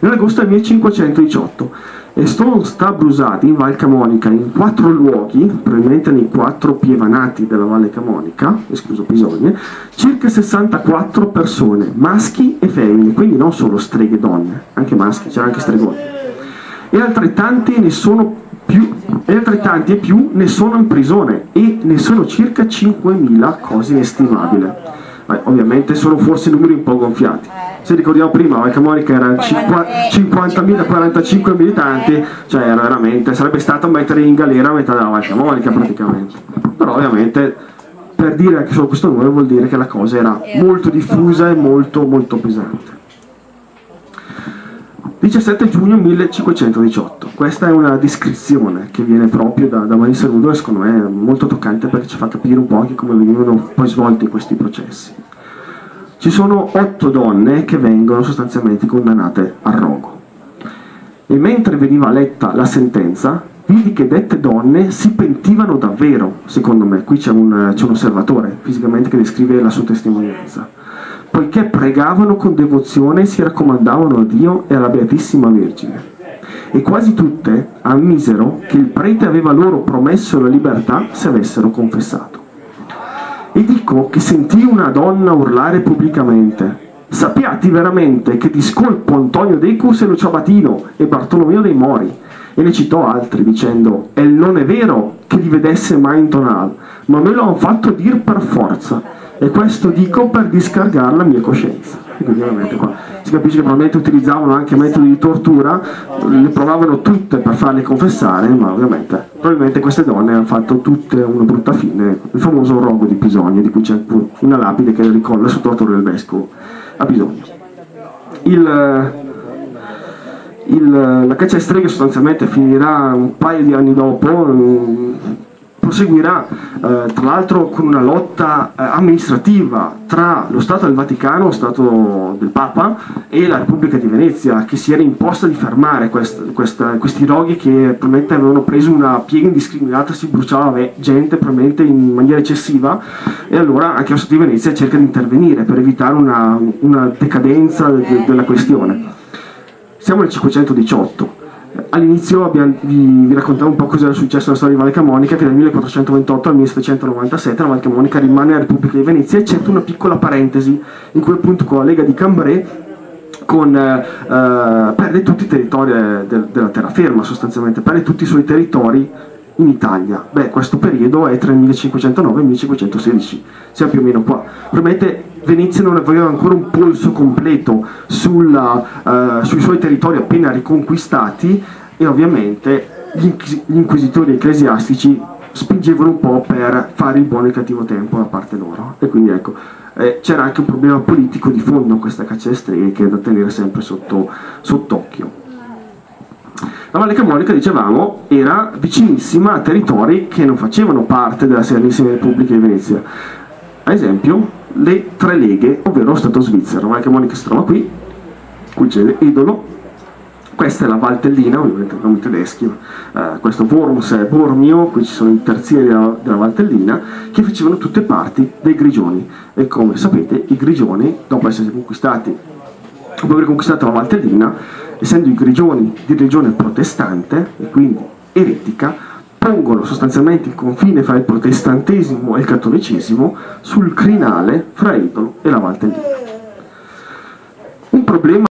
Speaker 1: Nell'agosto del 1518 e sono sta brusati in Val Camonica in quattro luoghi, probabilmente nei quattro pievanati della Valle Camonica, escluso Pisogne, circa 64 persone, maschi e femmine, quindi non solo streghe donne, anche maschi, c'erano anche stregoni. E altrettanti ne sono più e altrettanti e più ne sono in prigione e ne sono circa 5.000, cosa inestimabile. Beh, ovviamente sono forse numeri un po' gonfiati. Se ricordiamo prima, Valca Monica erano 50.045 militanti, cioè era veramente, sarebbe stato mettere in galera metà della Valca Monica praticamente. Però ovviamente per dire anche solo questo numero vuol dire che la cosa era molto diffusa e molto molto pesante. 17 giugno 1518, questa è una descrizione che viene proprio da, da Marisa Nudo e secondo me è molto toccante perché ci fa capire un po' anche come venivano poi svolti questi processi. Ci sono otto donne che vengono sostanzialmente condannate al rogo. E mentre veniva letta la sentenza vidi che dette donne si pentivano davvero, secondo me, qui c'è un, un osservatore fisicamente che descrive la sua testimonianza poiché pregavano con devozione e si raccomandavano a Dio e alla Beatissima Vergine. E quasi tutte ammisero che il prete aveva loro promesso la libertà se avessero confessato. E dico che sentì una donna urlare pubblicamente Sappiate veramente che discolpo Antonio Decus e Lucio Abatino e Bartolomeo dei Mori e ne citò altri dicendo e non è vero che li vedesse mai in tonal ma me lo hanno fatto dir per forza e questo dico per discargare la mia coscienza. Si capisce che probabilmente utilizzavano anche metodi di tortura, le provavano tutte per farle confessare, ma ovviamente probabilmente queste donne hanno fatto tutte una brutta fine, il famoso rogo di Pisogna, di cui c'è una lapide che ricorda sotto la torre del vescovo a Pisogna. Il, il, la caccia ai streghe sostanzialmente finirà un paio di anni dopo, proseguirà eh, tra l'altro con una lotta eh, amministrativa tra lo Stato del Vaticano, lo Stato del Papa e la Repubblica di Venezia che si era imposta di fermare quest, questa, questi roghi che probabilmente avevano preso una piega indiscriminata, si bruciava gente probabilmente in maniera eccessiva e allora anche lo Stato di Venezia cerca di intervenire per evitare una, una decadenza de, della questione. Siamo nel 518 all'inizio vi, vi, raccontavo un po' cosa era successo nella storia di Valle Camonica che dal 1428 al 1797 la Valle Camonica rimane la Repubblica di Venezia eccetto una piccola parentesi in cui appunto con la Lega di Cambrai con, eh perde tutti i territori eh, del, della terraferma sostanzialmente, perde tutti i suoi territori in Italia. Beh, questo periodo è tra il 1509 e il 1516, siamo più o meno qua. Probabilmente Venezia non aveva ancora un polso completo sulla, uh, sui suoi territori appena riconquistati e ovviamente gli, gli inquisitori ecclesiastici spingevano un po' per fare il buono e il cattivo tempo da parte loro. E quindi ecco, eh, c'era anche un problema politico di fondo in questa caccia alle streghe che è da tenere sempre sotto, sott'occhio. La Valle Camonica, dicevamo, era vicinissima a territori che non facevano parte della Serenissima Repubblica di Venezia. Ad esempio, le tre leghe, ovvero lo Stato svizzero. Valle Camonica si trova qui, qui c'è l'idolo, questa è la Valtellina, ovviamente non i tedeschi, uh, questo Worms è Bormio, qui ci sono i terzieri della, della, Valtellina, che facevano tutte parti dei Grigioni. E come sapete, i Grigioni, dopo essere conquistati dopo aver conquistato la Valtellina, essendo i grigioni di religione protestante e quindi eretica, pongono sostanzialmente il confine fra il protestantesimo e il cattolicesimo sul crinale fra Edolo e la Valtellina. Un problema